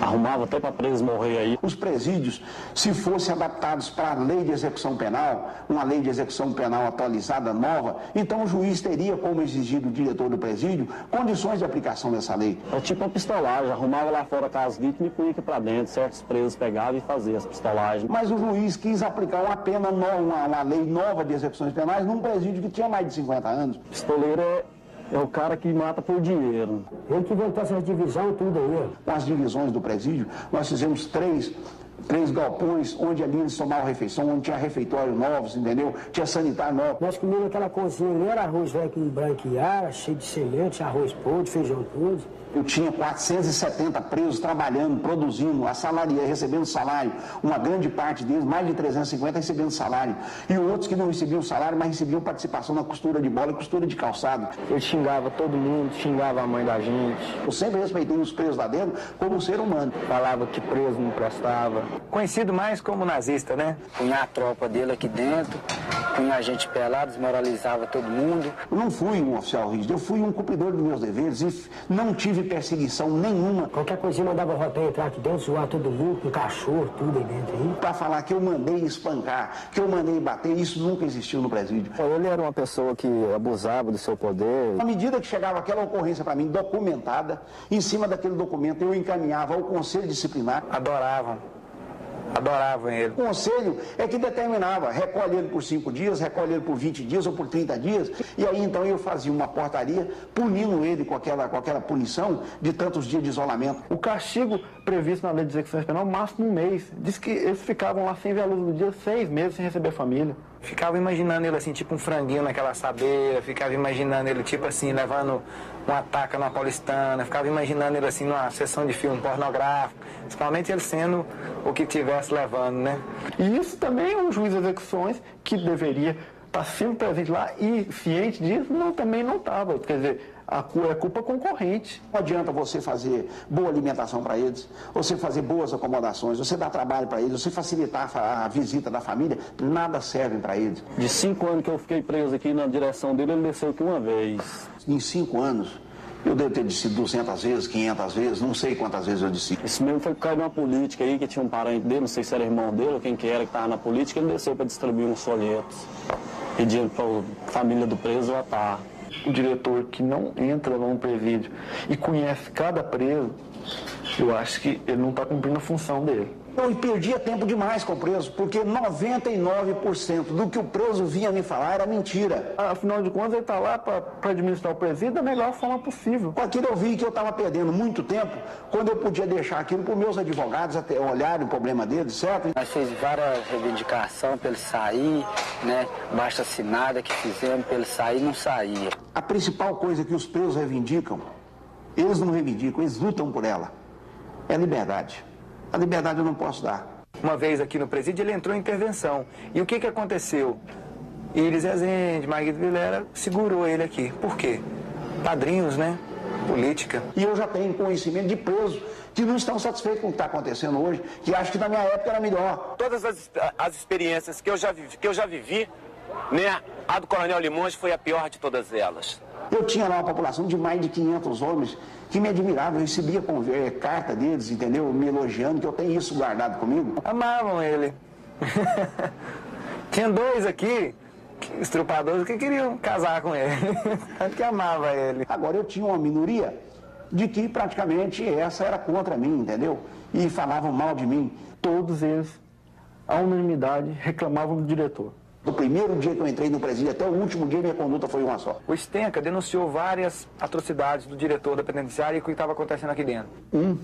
arrumava até para presos morrer aí. Os presídios, se fossem adaptados para a lei de execução penal, uma lei de execução penal atualizada, nova, então o juiz teria como exigir do diretor do presídio condições de aplicação dessa lei. É tipo uma pistolagem, arrumava lá fora com as vítimas e punha aqui para dentro, certos presos pegavam e faziam as pistolagens. Mas o juiz quis aplicar uma pena nova, uma, uma lei nova de execuções penais num presídio que tinha mais de 50 anos. Pistoleiro é é o cara que mata por dinheiro. Ele que inventou essas divisões, tudo aí. Com as divisões do presídio, nós fizemos três três galpões onde ali eles tomavam refeição, onde tinha refeitório novos, entendeu? Tinha sanitário novo. Nós comíamos aquela cozinha, não era arroz velho com branquear, cheio de semente, arroz podre, feijão podre. Eu tinha 470 presos trabalhando, produzindo, assalariando, recebendo salário. Uma grande parte deles, mais de 350, recebendo salário. E outros que não recebiam salário, mas recebiam participação na costura de bola e costura de calçado. Eu xingava todo mundo, xingava a mãe da gente. Eu sempre respeitei os presos lá dentro como um ser humano. Falava que preso não prestava. Conhecido mais como nazista, né? Punha a tropa dele aqui dentro, punha a gente pelado, desmoralizava todo mundo. Eu não fui um oficial rígido, eu fui um cumpridor dos meus deveres e não tive perseguição nenhuma. Qualquer coisinha mandava o entrar aqui dentro, zoar todo mundo, com cachorro, tudo aí dentro. Aí. Pra falar que eu mandei espancar, que eu mandei bater, isso nunca existiu no presídio. Ele era uma pessoa que abusava do seu poder. À medida que chegava aquela ocorrência para mim documentada, em cima daquele documento eu encaminhava ao conselho disciplinar. Adoravam Adoravam ele. O conselho é que determinava, recolhe ele por 5 dias, recolhe ele por 20 dias ou por 30 dias, e aí então eu fazia uma portaria punindo ele com aquela, com aquela punição de tantos dias de isolamento. O castigo previsto na lei de execução penal, máximo um mês. Diz que eles ficavam lá sem ver a luz do dia seis meses sem receber a família. Ficava imaginando ele assim, tipo um franguinho naquela sabeira, ficava imaginando ele tipo assim, levando uma taca numa paulistana, ficava imaginando ele assim numa sessão de filme pornográfico, principalmente ele sendo o que tivesse levando, né? E isso também é um juiz de execuções que deveria estar sempre presente lá e ciente disso, não, também não estava. Quer dizer, a é culpa concorrente. Não adianta você fazer boa alimentação para eles, você fazer boas acomodações, você dar trabalho para eles, você facilitar a, visita da família, nada serve para eles. De cinco anos que eu fiquei preso aqui na direção dele, ele desceu aqui uma vez. Em cinco anos, eu devo ter descido 200 vezes, 500 vezes, não sei quantas vezes eu desci. Isso mesmo foi por causa de uma política aí, que tinha um parente dele, não sei se era irmão dele ou quem que era que estava na política, ele desceu para distribuir uns folhetos, pedindo para a família do preso votar o diretor que não entra num presídio e conhece cada preso, eu acho que ele não está cumprindo a função dele. Eu perdia tempo demais com o preso, porque 99% do que o preso vinha me falar era mentira. Afinal de contas, ele está lá para administrar o presídio da melhor forma possível. Com aquilo eu vi que eu estava perdendo muito tempo, quando eu podia deixar aquilo para os meus advogados até olharem o problema deles, certo? Nós fizemos várias reivindicações para ele sair, né? Baixa assinada que fizemos para ele sair, não saía. A principal coisa que os presos reivindicam, eles não reivindicam, eles lutam por ela, é a liberdade. A liberdade eu não posso dar. Uma vez aqui no presídio ele entrou em intervenção. E o que, que aconteceu? Iris Rezende, Marguerite Vilera segurou ele aqui. Por quê? Padrinhos, né? Política. E eu já tenho conhecimento de presos que não estão satisfeitos com o que está acontecendo hoje, que acham que na minha época era melhor. Todas as, as experiências que eu já vivi, que eu já vivi né, a do Coronel Limões foi a pior de todas elas. Eu tinha lá uma população de mais de 500 homens que me admiravam, eu recebia é, carta deles, entendeu? Me elogiando, que eu tenho isso guardado comigo. Amavam ele. Tinha dois aqui, estrupadores, que queriam casar com ele. Tanto que amava ele. Agora eu tinha uma minoria de que praticamente essa era contra mim, entendeu? E falavam mal de mim. Todos eles, à unanimidade, reclamavam do diretor. Do primeiro dia que eu entrei no presídio até o último dia, minha conduta foi uma só. O Stenka denunciou várias atrocidades do diretor da penitenciária e o que estava acontecendo aqui dentro. Um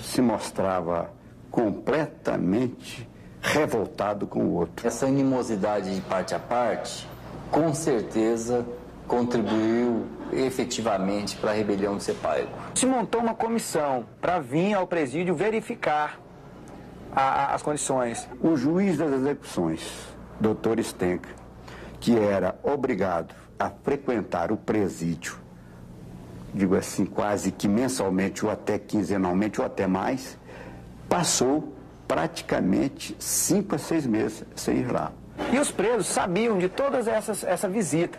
se mostrava completamente revoltado com o outro. Essa animosidade de parte a parte, com certeza, contribuiu efetivamente para a rebelião do Sepaico. Se montou uma comissão para vir ao presídio verificar a, a, as condições. O juiz das execuções, doutor Stenka, que era obrigado a frequentar o presídio, digo assim, quase que mensalmente ou até quinzenalmente ou até mais, passou praticamente cinco a seis meses sem ir lá. E os presos sabiam de todas essa visita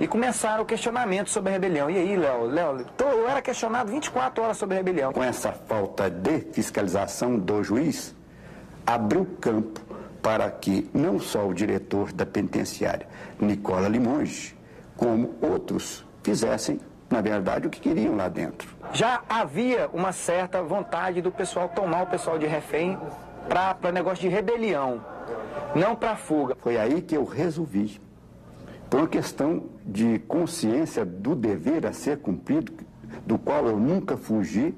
e começaram o questionamento sobre a rebelião. E aí, Léo, Léo, eu era questionado 24 horas sobre a rebelião. Com essa falta de fiscalização do juiz, abriu campo para que não só o diretor da penitenciária, Nicola Limonge, como outros fizessem, na verdade, o que queriam lá dentro. Já havia uma certa vontade do pessoal tomar o pessoal de refém para negócio de rebelião, não para fuga. Foi aí que eu resolvi, por uma questão de consciência do dever a ser cumprido, do qual eu nunca fugi,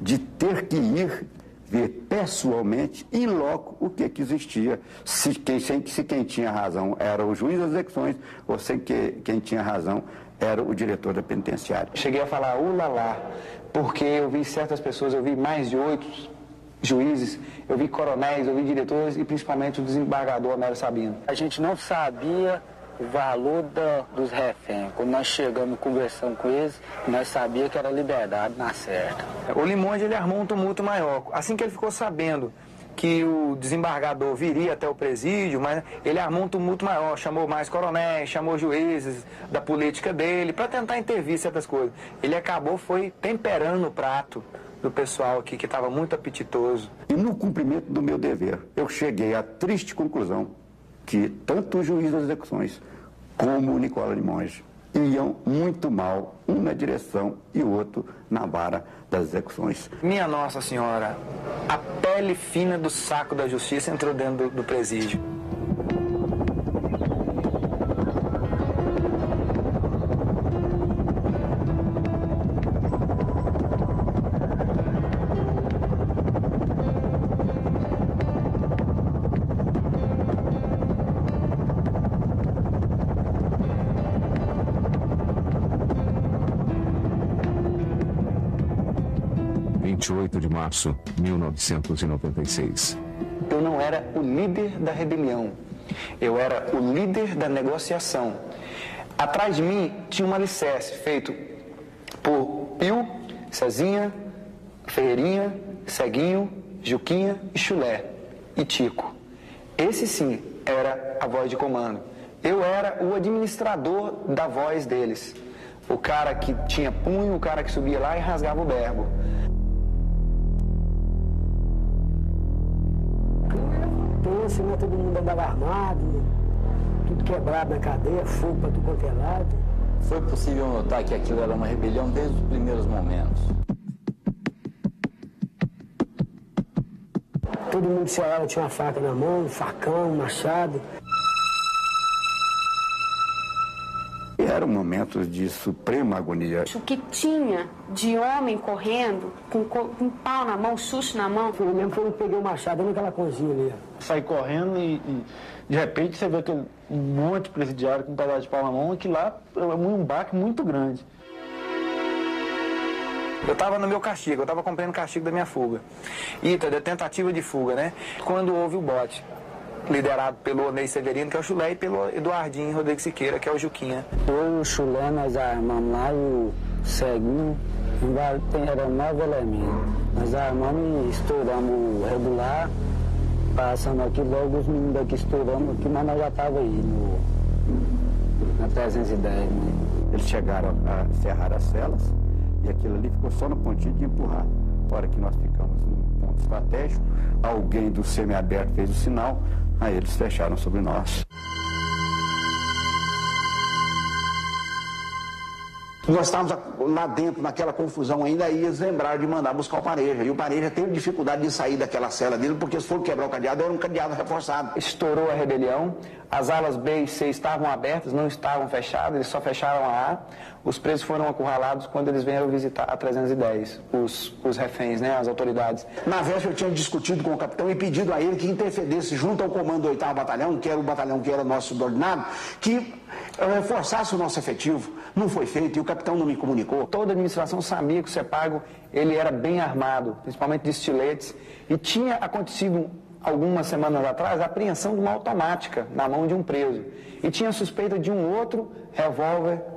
de ter que ir ver pessoalmente e logo o que, que existia, se quem, se quem tinha razão era o juiz das execuções ou se que, quem tinha razão era o diretor da penitenciária. Cheguei a falar, ulalá, porque eu vi certas pessoas, eu vi mais de oito juízes, eu vi coronéis, eu vi diretores e principalmente o desembargador Homero Sabino. A gente não sabia o valor da, dos reféns. Quando nós chegamos conversando com eles, nós sabíamos que era liberdade na certa. O Limonde ele armou um tumulto maior. Assim que ele ficou sabendo que o desembargador viria até o presídio, mas ele armou um tumulto maior, chamou mais coronéis, chamou juízes da política dele para tentar intervir certas coisas. Ele acabou foi temperando o prato do pessoal aqui que estava muito apetitoso. E no cumprimento do meu dever, eu cheguei à triste conclusão que tanto o juiz das execuções como o Nicola Limonge iam muito mal, um na direção e o outro na vara das execuções. Minha Nossa Senhora, a pele fina do saco da justiça entrou dentro do, do presídio. 28 de março de 1996. Eu não era o líder da rebelião, eu era o líder da negociação. Atrás de mim tinha um alicerce feito por Pio, Cezinha, Ferreirinha, Ceguinho, Juquinha e Chulé e Tico. Esse sim era a voz de comando. Eu era o administrador da voz deles. O cara que tinha punho, o cara que subia lá e rasgava o berbo. Pensa, né? Todo mundo andava armado, tudo quebrado na cadeia, fogo para tudo quanto é lado. Foi possível notar que aquilo era uma rebelião desde os primeiros momentos. Todo mundo se olhava, tinha uma faca na mão, um facão, um machado. Eram momentos de suprema agonia. O que tinha de homem correndo, com, com um pau na mão, chucho na mão. Eu mesmo quando peguei o machado naquela cozinha ali. Sai correndo e, e, de repente você vê aquele um monte de presidiário com um pedaço de pau na mão, que lá é um baque muito grande. Eu estava no meu castigo, eu estava cumprindo o castigo da minha fuga. Ita, da tentativa de fuga, né? Quando houve o bote liderado pelo Ney Severino, que é o Chulé, e pelo Eduardinho Rodrigues Siqueira, que é o Juquinha. Eu e o Chulé, nós armamos lá e o Ceguinho, era nove elementos. Nós armamos e estouramos o regular, passando aqui, logo os meninos daqui estouramos aqui, mas nós já estávamos aí no, na 310, né? Eles chegaram a cerrar as celas e aquilo ali ficou só no pontinho de empurrar. A hora que nós ficamos num ponto estratégico, alguém do semiaberto fez o sinal, aí eles fecharam sobre nós. Nós estávamos lá dentro, naquela confusão ainda, e eles lembraram de mandar buscar o Pareja. E o Pareja teve dificuldade de sair daquela cela dele, porque se for quebrar o cadeado, era um cadeado reforçado. Estourou a rebelião, as alas B e C estavam abertas, não estavam fechadas, eles só fecharam a A. Os presos foram acurralados quando eles vieram visitar a 310, os, os reféns, né, as autoridades. Na véspera eu tinha discutido com o capitão e pedido a ele que intercedesse junto ao comando do 8 Batalhão, que era o batalhão que era nosso subordinado, que reforçasse o nosso efetivo. Não foi feito e o capitão não me comunicou. Toda a administração sabia que o Cepago ele era bem armado, principalmente de estiletes, e tinha acontecido algumas semanas atrás a apreensão de uma automática na mão de um preso. E tinha suspeita de um outro revólver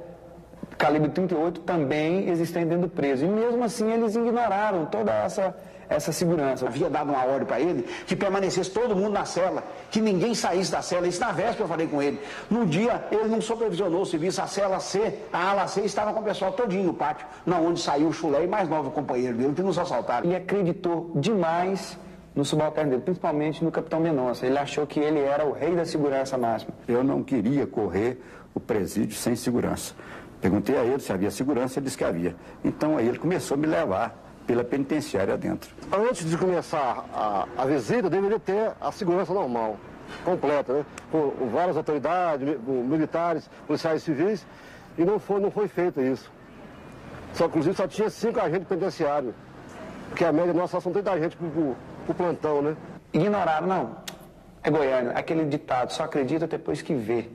calibre 38 também existente dentro do preso. E mesmo assim eles ignoraram toda essa essa segurança. Havia dado uma ordem para ele que permanecesse todo mundo na cela, que ninguém saísse da cela. Isso na véspera eu falei com ele. No dia, ele não supervisionou o serviço, a cela C, a ala C estava com o pessoal todinho no pátio, na onde saiu o chulé e mais nove companheiros dele que nos assaltaram. Ele acreditou demais no subalterno dele, principalmente no capitão Mendonça. Ele achou que ele era o rei da segurança máxima. Eu não queria correr o presídio sem segurança. Perguntei a ele se havia segurança, ele disse que havia. Então aí ele começou a me levar pela penitenciária dentro. Antes de começar a, a visita, deveria ter a segurança normal, completa, né? Com várias autoridades, militares, policiais civis, e não foi, não foi feito isso. Só, inclusive, só tinha cinco agentes penitenciários, porque a média nossa são 30 agentes por, por plantão, né? Ignoraram, não. É Goiânia, aquele ditado, só acredita depois que vê.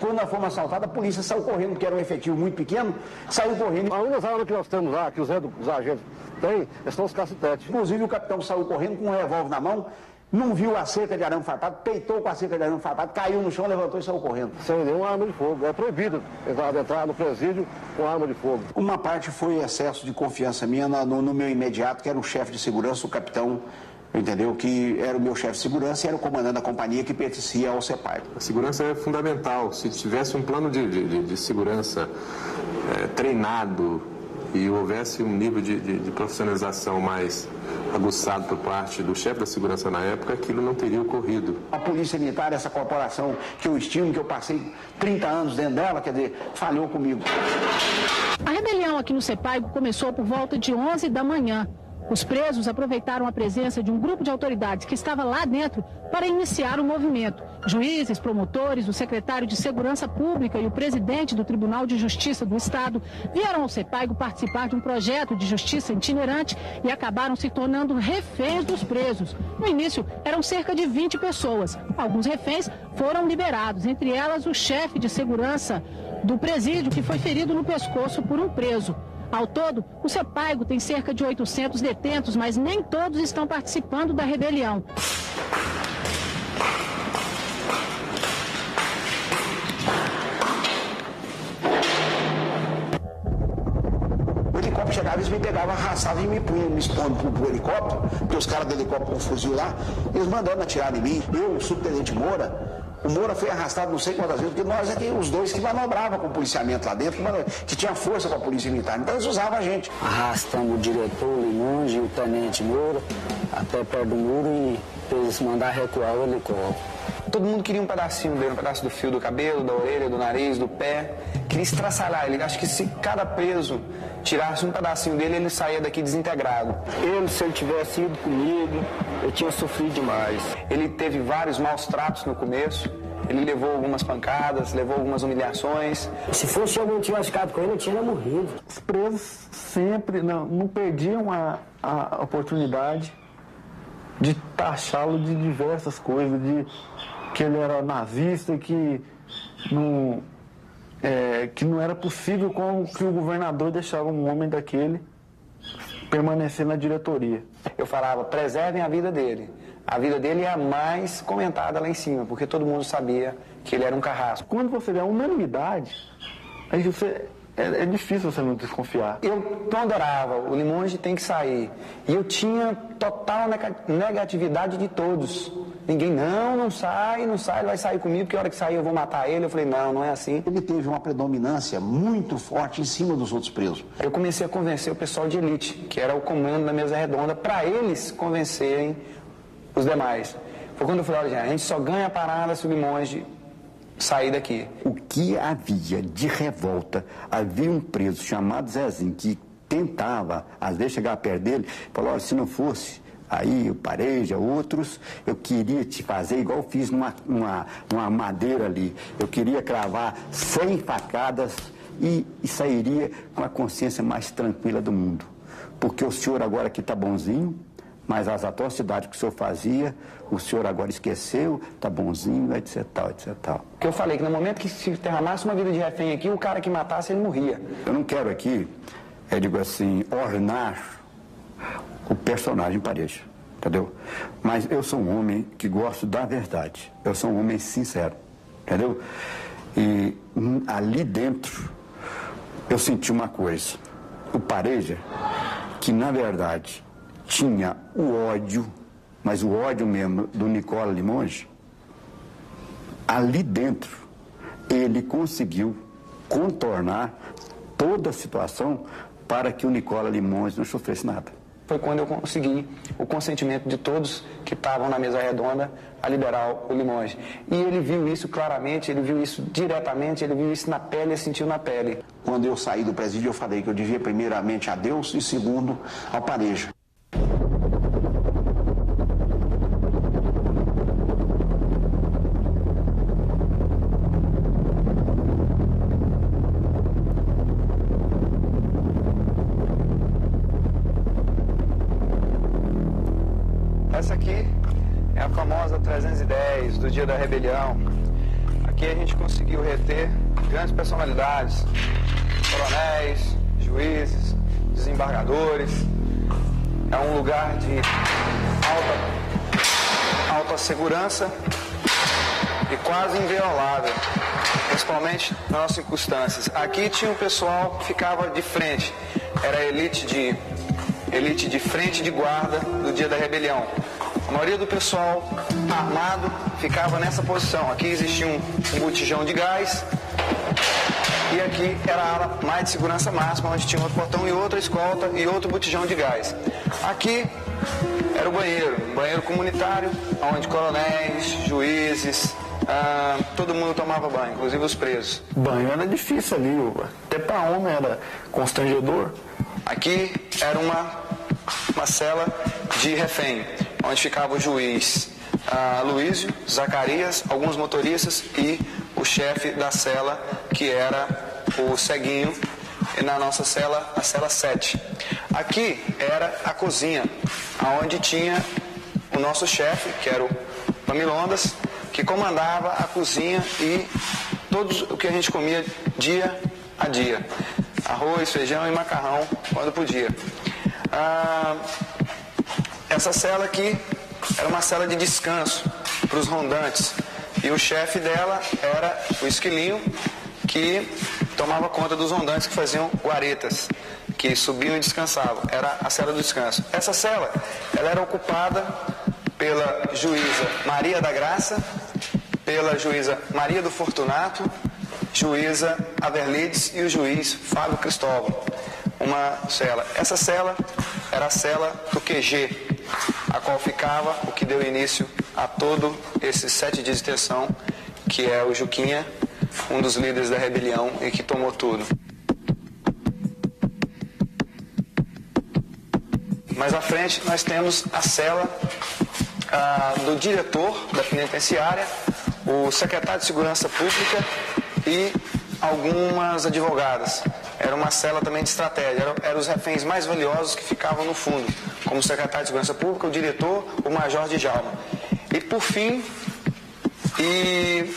Quando nós fomos assaltados, a polícia saiu correndo, porque era um efetivo muito pequeno, saiu correndo. A única arma que nós temos lá, que os, os agentes têm, são os cacetetes. Inclusive o capitão saiu correndo com um revólver na mão, não viu a cerca de arame farpado, peitou com a cerca de arame farpado, caiu no chão, levantou e saiu correndo. Sem nenhuma arma de fogo. É proibido entrar, entrar no presídio com arma de fogo. Uma parte foi excesso de confiança minha no, no meu imediato, que era o chefe de segurança, o capitão entendeu? Que era o meu chefe de segurança e era o comandante da companhia que pertencia ao CEPAI. A segurança é fundamental. Se tivesse um plano de, de, de segurança é, treinado e houvesse um nível de, de, profissionalização mais aguçado por parte do chefe da segurança na época, aquilo não teria ocorrido. A Polícia Militar, essa corporação que eu estimo, que eu passei 30 anos dentro dela, quer dizer, falhou comigo. A rebelião aqui no CEPAI começou por volta de 11 da manhã. Os presos aproveitaram a presença de um grupo de autoridades que estava lá dentro para iniciar o movimento. Juízes, promotores, o secretário de Segurança Pública e o presidente do Tribunal de Justiça do Estado vieram ao CEPAIGO participar de um projeto de justiça itinerante e acabaram se tornando reféns dos presos. No início, eram cerca de 20 pessoas. Alguns reféns foram liberados, entre elas o chefe de segurança do presídio, que foi ferido no pescoço por um preso. Ao todo, o Sepaigo tem cerca de 800 detentos, mas nem todos estão participando da rebelião. Chegava, eles me pegavam, arrastavam e me punham, me expondo pro, pro helicóptero, porque os caras do helicóptero com um fuzil lá, eles mandando atirar em mim. Eu, o subtenente Moura, o Moura foi arrastado não sei quantas vezes, porque nós é que os dois que manobravam com o policiamento lá dentro, que tinha força com a polícia militar. Então eles usavam a gente. Arrastamos o diretor, o Limonge e o tenente Moura até perto do muro e eles mandaram recuar o helicóptero. Todo mundo queria um pedacinho dele, um pedaço do fio do cabelo, da orelha, do nariz, do pé. Queria estraçalhar ele. Acho que se cada preso tirasse um pedacinho dele, ele saía daqui desintegrado. Ele, se ele tivesse ido comigo, eu tinha sofrido demais. Ele teve vários maus tratos no começo. Ele levou algumas pancadas, levou algumas humilhações. Se fosse eu não tivesse ficado com ele, eu tinha morrido. Os presos sempre não, não perdiam a, a oportunidade de taxá-lo de diversas coisas, de que ele era nazista, que não, é, que não era possível com que o governador deixava um homem daquele permanecer na diretoria. Eu falava, preservem a vida dele. A vida dele é a mais comentada lá em cima, porque todo mundo sabia que ele era um carrasco. Quando você vê a unanimidade, aí você, é, é, difícil você não desconfiar. Eu ponderava, o Limonge tem que sair. E eu tinha total negatividade de todos. Ninguém, não, não sai, não sai, ele vai sair comigo, porque a hora que sair eu vou matar ele. Eu falei, não, não é assim. Ele teve uma predominância muito forte em cima dos outros presos. Eu comecei a convencer o pessoal de elite, que era o comando da mesa redonda, para eles convencerem os demais. Foi quando eu falei, olha, gente, a gente só ganha a parada se o Limonge sair daqui. O que havia de revolta, havia um preso chamado Zezinho que tentava, às vezes, chegar perto dele, falou, olha, se não fosse aí o Pareja, outros, eu queria te fazer igual eu fiz numa, numa, numa madeira ali. Eu queria cravar 100 facadas e, e sairia com a consciência mais tranquila do mundo. Porque o senhor agora aqui está bonzinho, mas as atrocidades que o senhor fazia, o senhor agora esqueceu, tá bonzinho, etc, tal, etc, tal. Que eu falei que no momento que se derramasse uma vida de refém aqui, o cara que matasse, ele morria. Eu não quero aqui, é, digo assim, ornar o personagem Pareja, entendeu? Mas eu sou um homem que gosto da verdade. Eu sou um homem sincero, entendeu? E hum, ali dentro eu senti uma coisa. O Pareja, que na verdade tinha o ódio, mas o ódio mesmo do Nicola Limonge, ali dentro ele conseguiu contornar toda a situação para que o Nicola Limonge não sofresse nada foi quando eu consegui o consentimento de todos que estavam na mesa redonda a liberar o Limonge. E ele viu isso claramente, ele viu isso diretamente, ele viu isso na pele e sentiu na pele. Quando eu saí do presídio, eu falei que eu devia primeiramente a Deus e segundo ao Pareja. 310 do dia da rebelião. Aqui a gente conseguiu reter grandes personalidades, coronéis, juízes, desembargadores. É um lugar de alta, alta segurança e quase inviolável, principalmente nas nossas circunstâncias. Aqui tinha um pessoal que ficava de frente, era elite de elite de frente de guarda do dia da rebelião. A maioria do pessoal armado ficava nessa posição. Aqui existia um, um botijão de gás e aqui era a ala mais de segurança máxima, onde tinha outro portão e outra escolta e outro botijão de gás. Aqui era o banheiro, um banheiro comunitário, onde coronéis, juízes, ah, todo mundo tomava banho, inclusive os presos. Banho era difícil ali, até para homem era constrangedor. Aqui era uma, uma cela de refém, onde ficava o juiz ah, Luísio, Zacarias, alguns motoristas e o chefe da cela, que era o ceguinho, na nossa cela, a cela 7. Aqui era a cozinha, onde tinha o nosso chefe, que era o Pamilondas, que comandava a cozinha e tudo o que a gente comia dia a dia arroz, feijão e macarrão quando podia. Ah, essa cela aqui era uma cela de descanso para os rondantes. E o chefe dela era o esquilinho que tomava conta dos rondantes que faziam guaretas, que subiam e descansavam. Era a cela do descanso. Essa cela, ela era ocupada pela juíza Maria da Graça, pela juíza Maria do Fortunato juíza Averlides e o juiz Fábio Cristóvão. Uma cela. Essa cela era a cela do QG, a qual ficava o que deu início a todo esses sete dias de detenção, que é o Juquinha, um dos líderes da rebelião e que tomou tudo. Mais à frente nós temos a cela ah, do diretor da penitenciária, o secretário de Segurança Pública e algumas advogadas. Era uma cela também de estratégia. Eram, eram os reféns mais valiosos que ficavam no fundo, como o secretário de Segurança Pública, o diretor, o major de Jalma. E por fim, e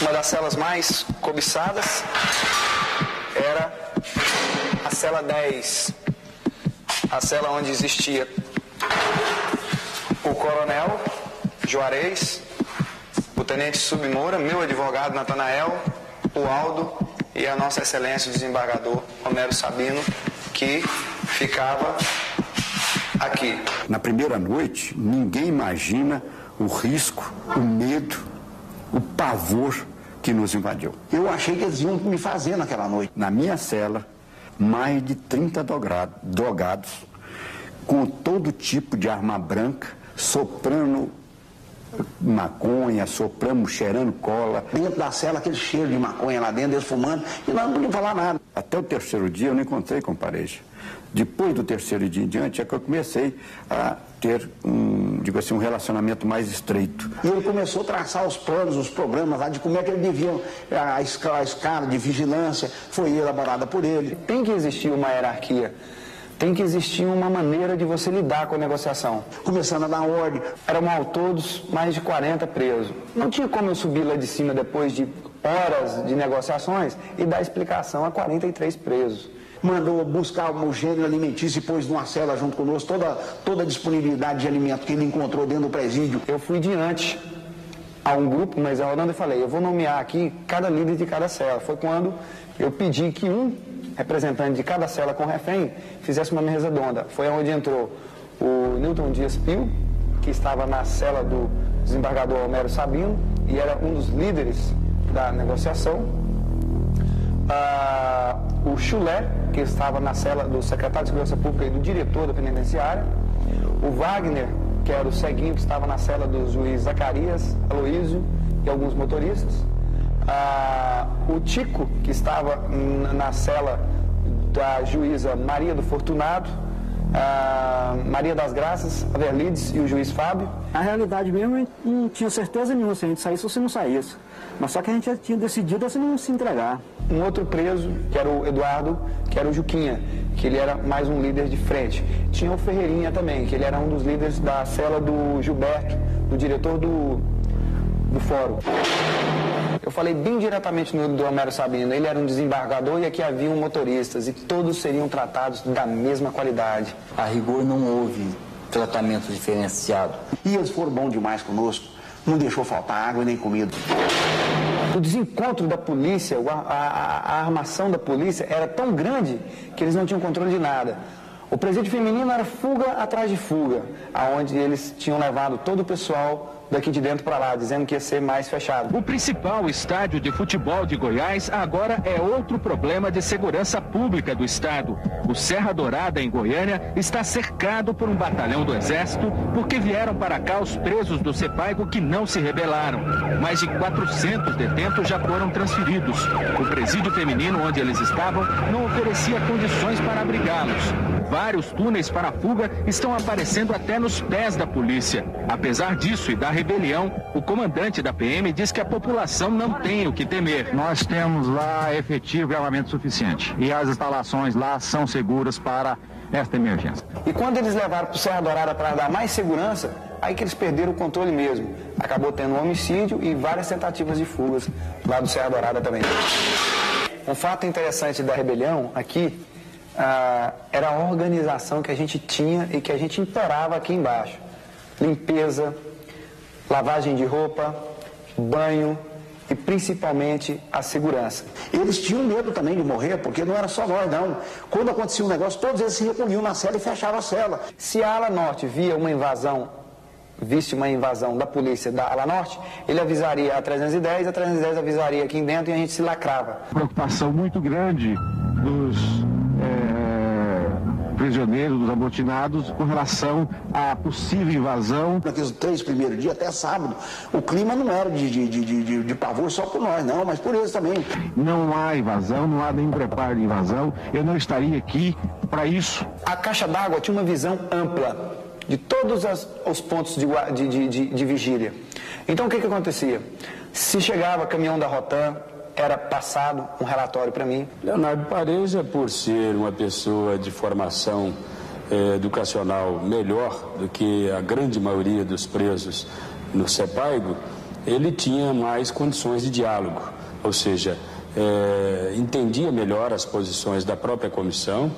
uma das celas mais cobiçadas era a cela 10, a cela onde existia o coronel Juarez, o tenente Submoura, meu advogado Natanael, o Aldo e a nossa excelência o desembargador Romero Sabino, que ficava Aqui. Na primeira noite, ninguém imagina o risco, o medo, o pavor que nos invadiu. Eu achei que eles iam me fazer naquela noite. Na minha cela, mais de 30 drogado- drogados, com todo tipo de arma branca, soprando maconha, soprando, cheirando cola. Dentro da cela, aquele cheiro de maconha lá dentro, eles fumando, e nós não podíamos falar nada. Até o terceiro dia eu não encontrei com pareja. Depois do terceiro dia em diante é que eu comecei a ter um, digo assim, um relacionamento mais estreito. E ele começou a traçar os planos, os programas lá de como é que ele devia, a, a escala de vigilância foi elaborada por ele. Tem que existir uma hierarquia. Tem que existir uma maneira de você lidar com a negociação. Começando a dar ordem. Eram ao todos mais de 40 presos. Não tinha como eu subir lá de cima depois de horas de negociações e dar explicação a 43 presos. Mandou buscar o gênero alimentício e pôs numa cela junto conosco toda, toda a disponibilidade de alimento que ele encontrou dentro do presídio. Eu fui diante a um grupo, mas a Orlando eu falei, eu vou nomear aqui cada líder de cada cela. Foi quando eu pedi que um representante de cada cela com refém fizesse uma mesa redonda. Foi onde entrou o Newton Dias Pio, que estava na cela do desembargador Homero Sabino e era um dos líderes da negociação. Ah, o Chulé, que estava na cela do secretário de Segurança Pública e do diretor da penitenciária. O Wagner, que era o ceguinho que estava na cela do juiz Zacarias, Aloísio e alguns motoristas. Ah, o Tico, que estava na cela da juíza Maria do Fortunado, ah, Maria das Graças, a Verlides e o juiz Fábio. Na realidade mesmo, não tinha certeza nenhuma se a gente saísse ou se não saísse. Mas só que a gente já tinha decidido se não se entregar. Um outro preso, que era o Eduardo, que era o Juquinha, que ele era mais um líder de frente. Tinha o Ferreirinha também, que ele era um dos líderes da cela do Gilberto, do diretor do, do fórum. Eu falei bem diretamente no do Homero Sabino, ele era um desembargador e aqui haviam motoristas e todos seriam tratados da mesma qualidade. A rigor não houve tratamento diferenciado. E eles foram bons demais conosco. Não deixou faltar água nem comida. O desencontro da polícia, a, a- a armação da polícia era tão grande que eles não tinham controle de nada. O presídio feminino era fuga atrás de fuga, aonde eles tinham levado todo o pessoal daqui de dentro para lá, dizendo que ia ser mais fechado. O principal estádio de futebol de Goiás agora é outro problema de segurança pública do estado. O Serra Dourada, em Goiânia, está cercado por um batalhão do Exército porque vieram para cá os presos do Sepaigo que não se rebelaram. Mais de 400 detentos já foram transferidos. O presídio feminino onde eles estavam não oferecia condições para abrigá-los. Vários túneis para fuga estão aparecendo até nos pés da polícia. Apesar disso e da rebelião, o comandante da PM diz que a população não tem o que temer. Nós temos lá efetivo e armamento suficiente. E as instalações lá são seguras para esta emergência. E quando eles levaram para o Serra Dourada para dar mais segurança, aí que eles perderam o controle mesmo. Acabou tendo um homicídio e várias tentativas de fugas lá do Serra Dourada também. Um fato interessante da rebelião aqui ah, era a organização que a gente tinha e que a gente imperava aqui embaixo. Limpeza, lavagem de roupa, banho e principalmente a segurança. Eles tinham medo também de morrer, porque não era só nós, não. Quando acontecia um negócio, todos eles se recolhiam na cela e fechavam a cela. Se a ala norte via uma invasão, visse uma invasão da polícia da ala norte, ele avisaria a 310, a 310 avisaria aqui dentro e a gente se lacrava. Preocupação muito grande prisioneiros, dos amotinados, com relação à possível invasão. Naqueles três primeiros dias, até sábado, o clima não era de, de, de, de, de pavor só por nós, não, mas por eles também. Não há invasão, não há nenhum preparo de invasão. Eu não estaria aqui para isso. A caixa d'água tinha uma visão ampla de todos as- os pontos de, de- de- de vigília. Então o que, que acontecia? Se chegava caminhão da Rotan, era passado um relatório para mim. Leonardo Pareja, por ser uma pessoa de formação eh, educacional melhor do que a grande maioria dos presos no CEPAIGO, ele tinha mais condições de diálogo, ou seja, eh, entendia melhor as posições da própria comissão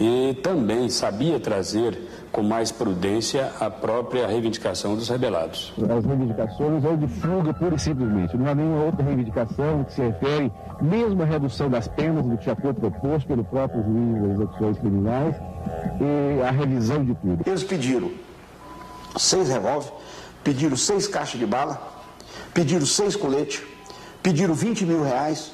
e também sabia trazer com mais prudência a própria reivindicação dos rebelados. As reivindicações é de fuga pura e simplesmente. Não há nenhuma outra reivindicação que se refere mesmo à redução das penas do que já foi proposto pelo próprio juiz das execuções criminais e a revisão de tudo. Eles pediram seis revólver, pediram seis caixas de bala, pediram seis coletes, pediram 20 mil reais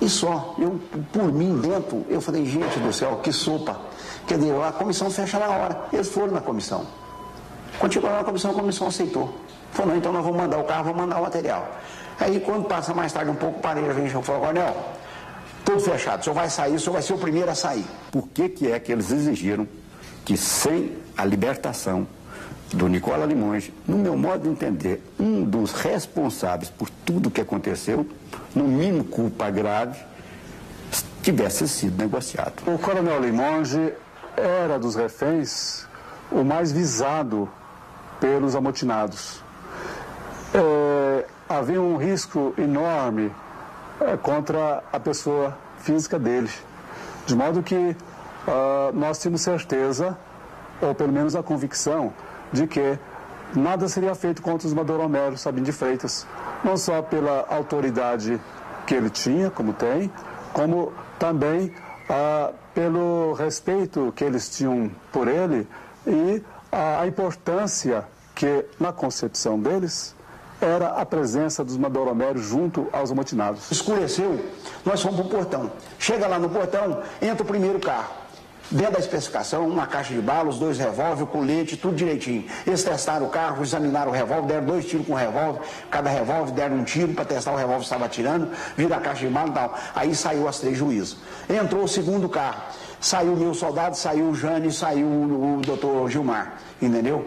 e só. Eu, por mim, dentro, eu falei, gente do céu, que sopa. Quer dizer, a comissão fecha na hora. Eles foram na comissão. Quando chegou na comissão, a comissão aceitou. Falou, não, então nós vamos mandar o carro, vamos mandar o material. Aí quando passa mais tarde um pouco, o Pareja vem e falou, Cornel, tudo fechado, o senhor vai sair, o senhor vai ser o primeiro a sair. Por que, que é que eles exigiram que sem a libertação do Nicola Limões, no meu modo de entender, um dos responsáveis por tudo que aconteceu, no mínimo culpa grave, tivesse sido negociado. O coronel Limonge era dos reféns o mais visado pelos amotinados. É, havia um risco enorme é, contra a pessoa física dele, de modo que uh, nós tínhamos certeza, ou pelo menos a convicção, de que nada seria feito contra os Madoromero Sabino de Freitas, não só pela autoridade que ele tinha, como tem, como também ah, pelo respeito que eles tinham por ele e a, a importância que, na concepção deles, era a presença dos Madoroméros junto aos amotinados. Escureceu, nós fomos para o portão. Chega lá no portão, entra o primeiro carro. Dentro da especificação, uma caixa de balas, dois revólver, colete, tudo direitinho. Eles testaram o carro, examinaram o revólver, deram dois tiros com o revólver, cada revólver deram um tiro para testar o revólver estava atirando, vira a caixa de balas e tal. Aí saiu as três juízes. Entrou o segundo carro. Saiu o meu soldado, saiu o Jane, saiu o, o doutor Gilmar, entendeu?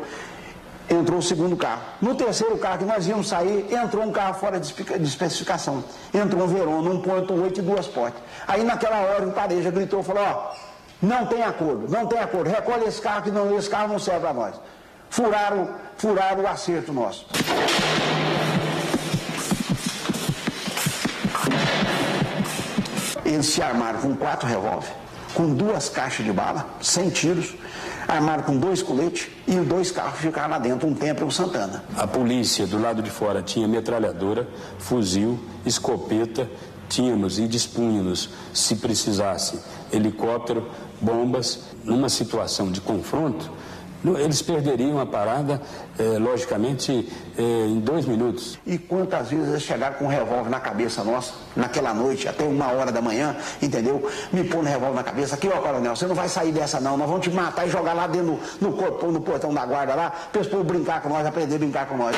entrou o segundo carro. No terceiro carro que nós íamos sair, entrou um carro fora de especificação. Entrou um Verona, 1.8 e duas portas. Aí naquela hora o pareja gritou falou, ó, não tem acordo, não tem acordo. Recolhe esse carro que não, esse carro não serve para nós. Furaram, furaram o acerto nosso. Eles se armaram com quatro revólveres, com duas caixas de bala, sem tiros, armaram com dois coletes e dois carros ficaram lá dentro, um tempo e um Santana. A polícia do lado de fora tinha metralhadora, fuzil, escopeta, tínhamos e dispunhamos, se precisasse, helicóptero, bombas, numa situação de confronto, eles perderiam a parada, eh, logicamente, eh, em dois minutos. E quantas vezes eles chegaram com um revólver na cabeça nossa, naquela noite, até uma hora da manhã, entendeu? Me pôr um revólver na cabeça, aqui, ó, coronel, você não vai sair dessa não, nós vamos te matar e jogar lá dentro no, no, corpo, no portão da guarda lá, para eles brincar com nós, aprender a brincar com nós.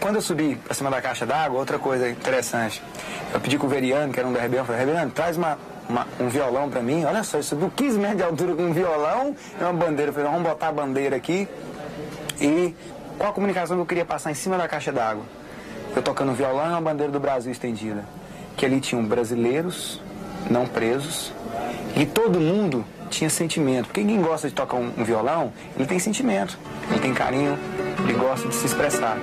Quando eu subi para cima da caixa d'água, outra coisa interessante, eu pedi com o Veriano, que era um da Rebelião, falei, Veriano, traz uma uma, um violão para mim. Olha só, isso subiu 15 metros de altura com um violão e uma bandeira. Eu falei, vamos botar a bandeira aqui. E qual a comunicação que eu queria passar em cima da caixa d'água? Eu tocando violão e uma bandeira do Brasil estendida. Que ali tinham brasileiros não presos e todo mundo tinha sentimento. Porque quem gosta de tocar um, um violão, ele tem sentimento, ele tem carinho, ele gosta de se expressar.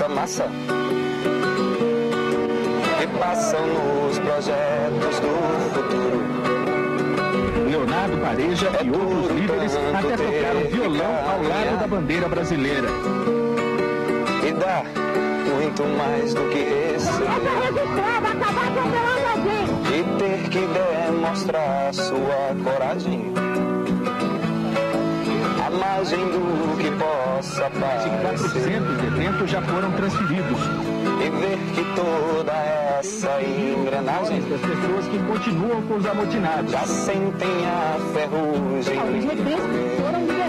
Massa que passam nos projetos do futuro. Leonardo Pareja é e outros líderes até tocaram violão ao lado da bandeira brasileira. E dá muito mais do que esse. E ter que demonstrar sua coragem margem do que possa parecer. 400 eventos já foram transferidos. E ver que toda essa engrenagem das pessoas que continuam com os amotinados já sentem a ferrugem. Foram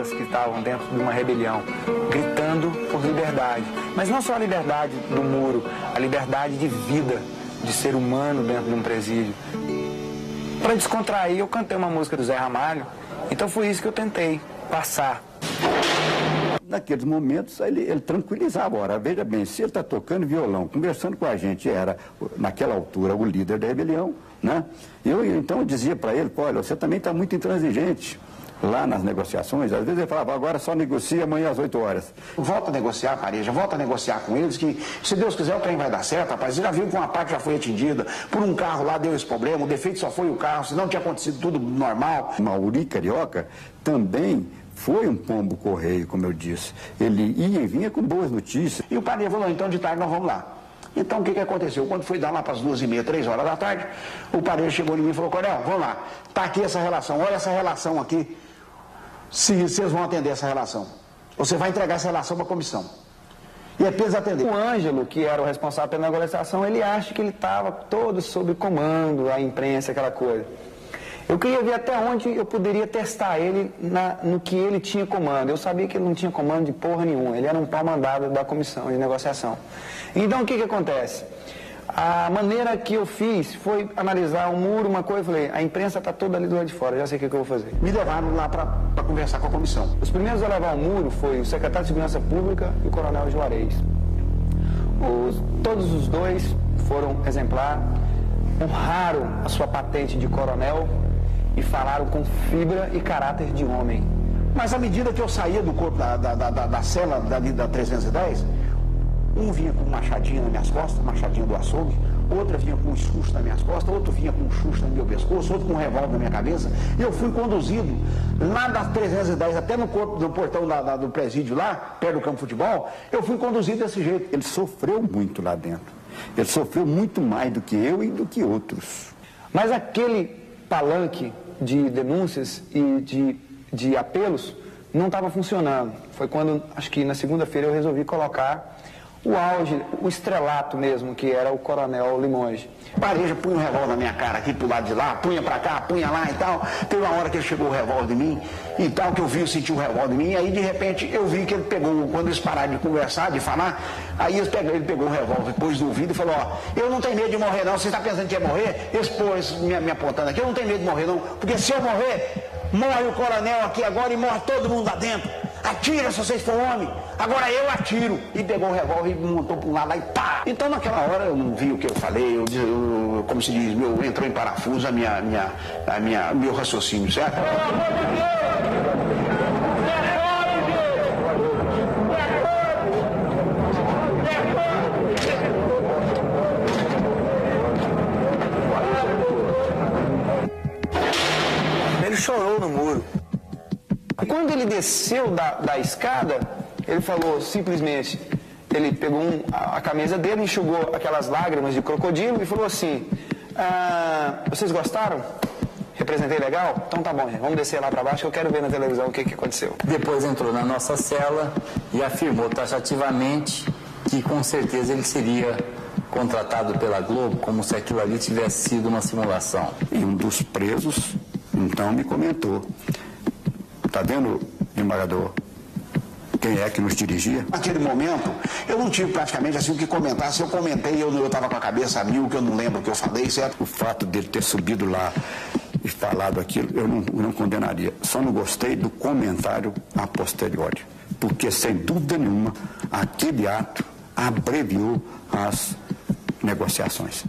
patriotas que estavam dentro de uma rebelião, gritando por liberdade. Mas não só a liberdade do muro, a liberdade de vida, de ser humano dentro de um presídio. Para descontrair, eu cantei uma música do Zé Ramalho, então foi isso que eu tentei passar. Naqueles momentos, ele, ele tranquilizava. Ora, veja bem, se ele está tocando violão, conversando com a gente, era, naquela altura, o líder da rebelião, né? Eu, então, eu dizia para ele, olha, você também está muito intransigente lá nas negociações. Às vezes ele falava, agora só negocia amanhã às 8 horas. Volta a negociar, Pareja, volta a negociar com eles, que se Deus quiser o trem vai dar certo, rapaz. Você já viu que uma parte já foi atingida, por um carro lá deu esse problema, o defeito só foi o carro, se não tinha acontecido tudo normal. Mauri Carioca também foi um pombo correio, como eu disse. Ele ia e vinha com boas notícias. E o padre falou, então de tarde nós vamos lá. Então o que, que aconteceu? Quando foi dar lá para as duas e meia, três horas da tarde, o parejo chegou em mim e falou, Coronel, vamos lá, está aqui essa relação, olha essa relação aqui, se vocês vão atender essa relação. Você vai entregar essa relação para a comissão. E é peso atender. O Ângelo, que era o responsável pela negociação, ele acha que ele estava todo sob comando, a imprensa, aquela coisa. Eu queria ver até onde eu poderia testar ele na, no que ele tinha comando. Eu sabia que ele não tinha comando de porra nenhuma. Ele era um pau mandado da comissão de negociação. Então o que, que acontece? A maneira que eu fiz foi analisar um muro, uma coisa, eu falei, a imprensa está toda ali do lado de fora, já sei o que, que eu vou fazer. Me levaram lá para conversar com a comissão. Os primeiros a levar o muro foi o secretário de Segurança Pública e o coronel Juarez. Os, todos os dois foram exemplar, honraram a sua patente de coronel e falaram com fibra e caráter de homem. Mas à medida que eu saía do corpo da, da, da, da cela dali da 310, um vinha com um machadinho nas minhas costas, machadinho do açougue, outra vinha com um chusto nas minhas costas, outro vinha com um chusto no meu pescoço, outro com um revólver na minha cabeça. E eu fui conduzido lá das 310 até no, corpo, no portão da, da, do presídio lá, perto do campo de futebol, eu fui conduzido desse jeito. Ele sofreu muito lá dentro. Ele sofreu muito mais do que eu e do que outros. Mas aquele palanque de denúncias e de, de apelos não estava funcionando. Foi quando, acho que na segunda-feira, eu resolvi colocar o auge, o estrelato mesmo, que era o Coronel Limonge. Pareja punha o revólver na minha cara aqui pro lado de lá, punha pra cá, punha lá e tal. Teve uma hora que ele chegou o revólver em mim e tal, que eu vi, eu senti o revólver em mim, e aí de repente eu vi que ele pegou, quando eles pararam de conversar, de falar, aí ele pegou, ele pegou o revólver, pôs no ouvido e falou, ó, eu não tenho medo de morrer não, você está pensando que ia morrer? Ele pôs me, me apontando aqui, eu não tenho medo de morrer não, porque se eu morrer, morre o coronel aqui agora e morre todo mundo lá dentro. Atira se vocês for homem. Agora eu atiro. E pegou o revólver e montou para um lado lá e pá. Então naquela hora eu não vi o que eu falei. Eu, eu como se diz, meu, entrou em parafuso a minha, minha, a minha, meu raciocínio, certo? Ele chorou no muro. Quando ele desceu da, da escada, ele falou simplesmente, ele pegou um, a, a, camisa dele, enxugou aquelas lágrimas de crocodilo e falou assim, ah, vocês gostaram? Representei legal? Então tá bom, gente. vamos descer lá para baixo que eu quero ver na televisão o que, que aconteceu. Depois entrou na nossa cela e afirmou taxativamente que com certeza ele seria contratado pela Globo como se aquilo ali tivesse sido uma simulação. E um dos presos então me comentou Está vendo, desembargador, quem é que nos dirigia? Naquele momento, eu não tive praticamente assim o que comentar. Se eu comentei, eu estava com a cabeça a mil, que eu não lembro o que eu falei, certo? O fato dele ter subido lá e falado aquilo, eu não, eu não condenaria. Só não gostei do comentário a posteriori. Porque, sem dúvida nenhuma, aquele ato abreviou as negociações.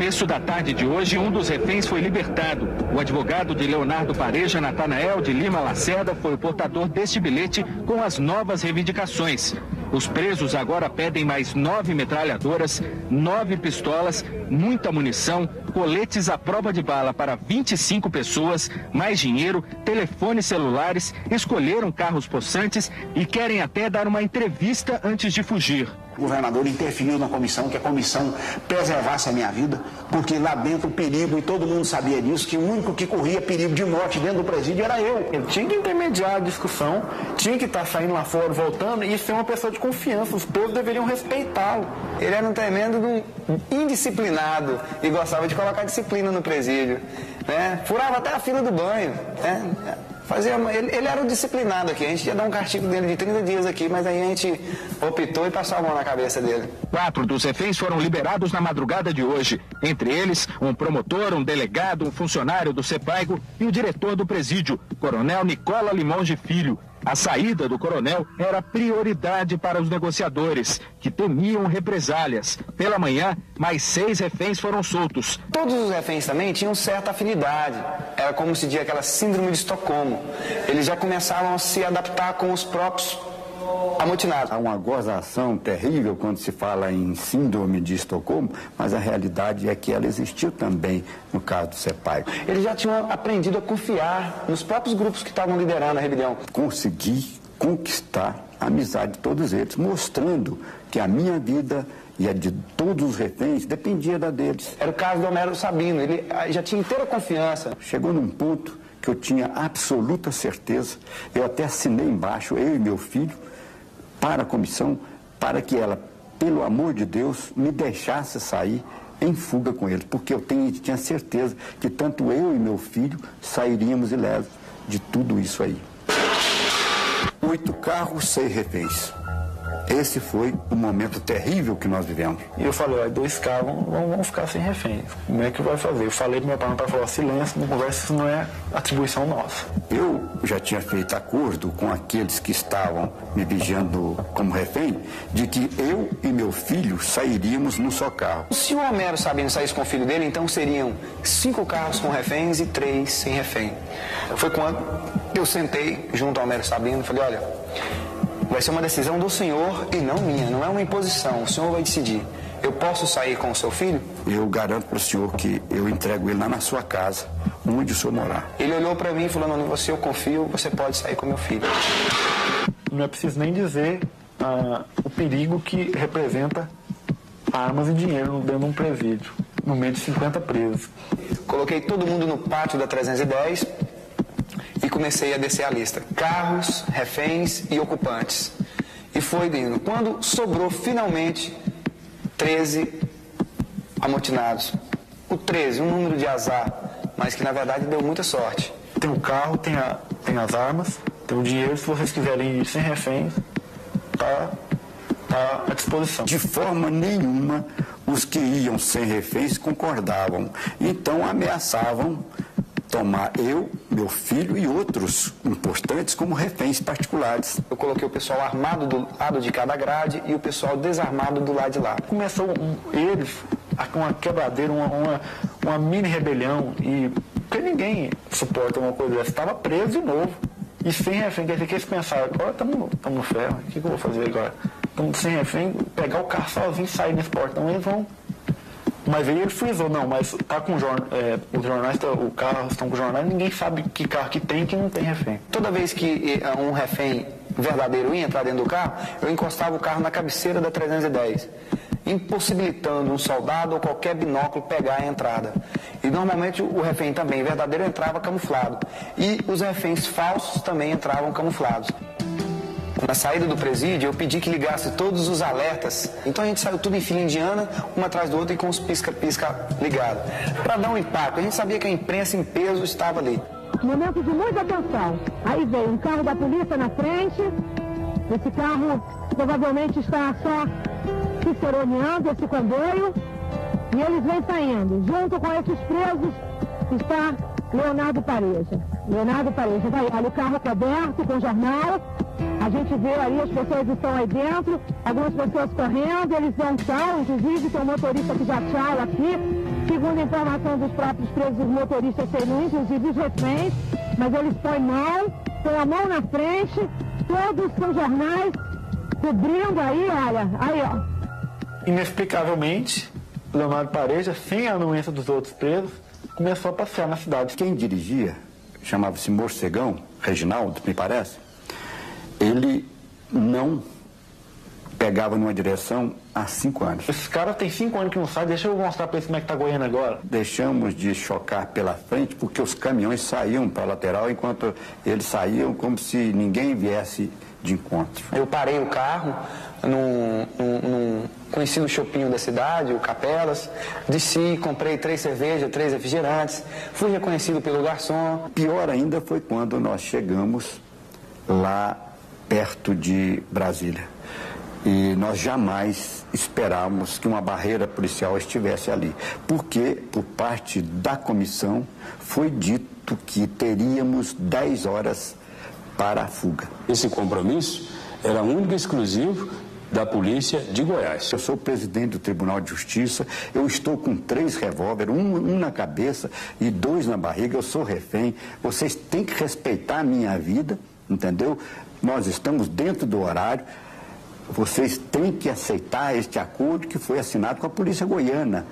Começo da tarde de hoje, um dos reféns foi libertado. O advogado de Leonardo Pareja, Natanael de Lima Lacerda, foi o portador deste bilhete com as novas reivindicações. Os presos agora pedem mais nove metralhadoras, nove pistolas, muita munição, coletes à prova de bala para 25 pessoas, mais dinheiro, telefones celulares, escolheram carros possantes e querem até dar uma entrevista antes de fugir. O governador interferiu na comissão, que a comissão preservasse a minha vida, porque lá dentro o perigo, e todo mundo sabia disso, que o único que corria perigo de morte dentro do presídio era eu. Ele tinha que intermediar a discussão, tinha que estar saindo lá fora, voltando, e ser uma pessoa de confiança. Os presos deveriam respeitá-lo. Ele era um tremendo indisciplinado e gostava de colocar disciplina no presídio. Né? Furava até a fila do banho. Né? Fazia, ele, ele era o disciplinado aqui. A gente ia dar um castigo dele de 30 dias aqui, mas aí a gente optou e passou a mão na cabeça dele. Quatro dos reféns foram liberados na madrugada de hoje. Entre eles, um promotor, um delegado, um funcionário do CEPAIGO e o diretor do presídio, Coronel Nicola Limonge Filho. A saída do coronel era prioridade para os negociadores, que temiam represálias. Pela manhã, mais seis reféns foram soltos. Todos os reféns também tinham certa afinidade. Era como se diz aquela síndrome de Estocolmo. Eles já começavam a se adaptar com os próprios amotinados. Há uma gozação terrível quando se fala em síndrome de Estocolmo, mas a realidade é que ela existiu também no caso do CEPAI. Eles já tinham aprendido a confiar nos próprios grupos que estavam liderando a rebelião. Consegui conquistar a amizade de todos eles, mostrando que a minha vida e a de todos os reféns dependia da deles. Era o caso do Homero Sabino, ele já tinha inteira confiança. Chegou num ponto que eu tinha absoluta certeza, eu até assinei embaixo, eu e meu filho, para a comissão, para que ela, pelo amor de Deus, me deixasse sair em fuga com eles, porque eu tenho, tinha certeza que tanto eu e meu filho sairíamos ilesos de tudo isso aí. Oito carros, seis reféns. Esse foi o momento terrível que nós vivemos. E eu falei, ó, dois carros vão, vão ficar sem reféns. Como é que vai fazer? Eu falei pro meu pai, meu pai falou, silêncio, não conversa, isso não é atribuição nossa. Eu já tinha feito acordo com aqueles que estavam me vigiando como refém, de que eu e meu filho sairíamos no só carro. Se o Homero Sabino saísse com o filho dele, então seriam cinco carros com reféns e três sem refém. Foi quando eu sentei junto ao Homero Sabino e falei, olha, Vai ser uma decisão do senhor e não minha, não é uma imposição. O senhor vai decidir. Eu posso sair com o seu filho? Eu garanto para o senhor que eu entrego ele lá na sua casa, onde o senhor morar. Ele olhou para mim e falou: Não, você eu confio, você pode sair com meu filho. Não é preciso nem dizer ah, o perigo que representa armas e dinheiro dentro de um presídio, no meio de 50 presos. Coloquei todo mundo no pátio da 310 e comecei a descer a lista: carros, reféns e ocupantes. E foi indo. Quando sobrou finalmente 13 amotinados. O 13, um número de azar, mas que na verdade deu muita sorte. Tem o carro, tem, a, tem as armas, tem o dinheiro, se vocês quiserem ir sem reféns, tá, tá à disposição. De forma nenhuma os que iam sem reféns concordavam. Então ameaçavam tomar eu, meu filho e outros importantes como reféns particulares. Eu coloquei o pessoal armado do lado de cada grade e o pessoal desarmado do lado de lá. Começou eles com uma quebradeira, uma, uma, uma, mini rebelião e porque ninguém suporta uma coisa dessa. Estava preso de novo. E sem refém, quer dizer que eles pensaram, agora estamos no ferro, o que, que eu vou fazer agora? Estamos sem refém, pegar o carro sozinho e sair nesse portão, eles vão mas aí ele frisou, não, mas tá com jorn, é, os jornais, tá, o carro estão com jornais, ninguém sabe que carro que tem e que não tem refém. Toda vez que um refém verdadeiro ia entrar dentro do carro, eu encostava o carro na cabeceira da 310, impossibilitando um soldado ou qualquer binóculo pegar a entrada. E normalmente o refém também verdadeiro entrava camuflado. E os reféns falsos também entravam camuflados. Na saída do presídio, eu pedi que ligasse todos os alertas. Então a gente saiu tudo em fila indiana, uma atrás do outro e com os pisca-pisca ligados. Para dar um impacto, a gente sabia que a imprensa em peso estava ali. Momento de muita atenção. Aí veio um carro da polícia na frente. Esse carro provavelmente está só ciceroneando esse comboio. E eles vêm saindo. Junto com esses presos está Leonardo Pareja. Leonardo Pareja vai, olha o carro coberto com jornal. A gente vê ali, as pessoas estão aí dentro, algumas pessoas correndo, eles dão tchau, inclusive tem um motorista que já tchau aqui. Segundo a informação dos próprios presos, os motoristas seriam inclusive os reféns, mas eles põem mão, põem a mão na frente, todos com jornais, cobrindo aí, olha, aí ó. Inexplicavelmente, Leonardo Pareja, sem a anuência dos outros presos, começou a passear na cidade. Quem dirigia, chamava-se Morcegão, Reginaldo, me parece, ele não pegava numa direção há cinco anos. Esses caras têm cinco anos que não saem, deixa eu mostrar para eles como é que tá Goiânia agora. Deixamos de chocar pela frente porque os caminhões saíam para a lateral enquanto eles saíam como se ninguém viesse de encontro. Eu parei o carro num, num, num conheci no shopping da cidade, o Capelas, desci, comprei três cervejas, três refrigerantes, fui reconhecido pelo garçom. Pior ainda foi quando nós chegamos lá perto de Brasília. E nós jamais esperávamos que uma barreira policial estivesse ali, porque, por parte da comissão, foi dito que teríamos 10 horas para a fuga. Esse compromisso era único e exclusivo da Polícia de Goiás. Eu sou presidente do Tribunal de Justiça, eu estou com três revólveres, um, um, na cabeça e dois na barriga, eu sou refém. Vocês têm que respeitar a minha vida, entendeu? Nós estamos dentro do horário vocês têm que aceitar este acordo que foi assinado com a polícia goiana.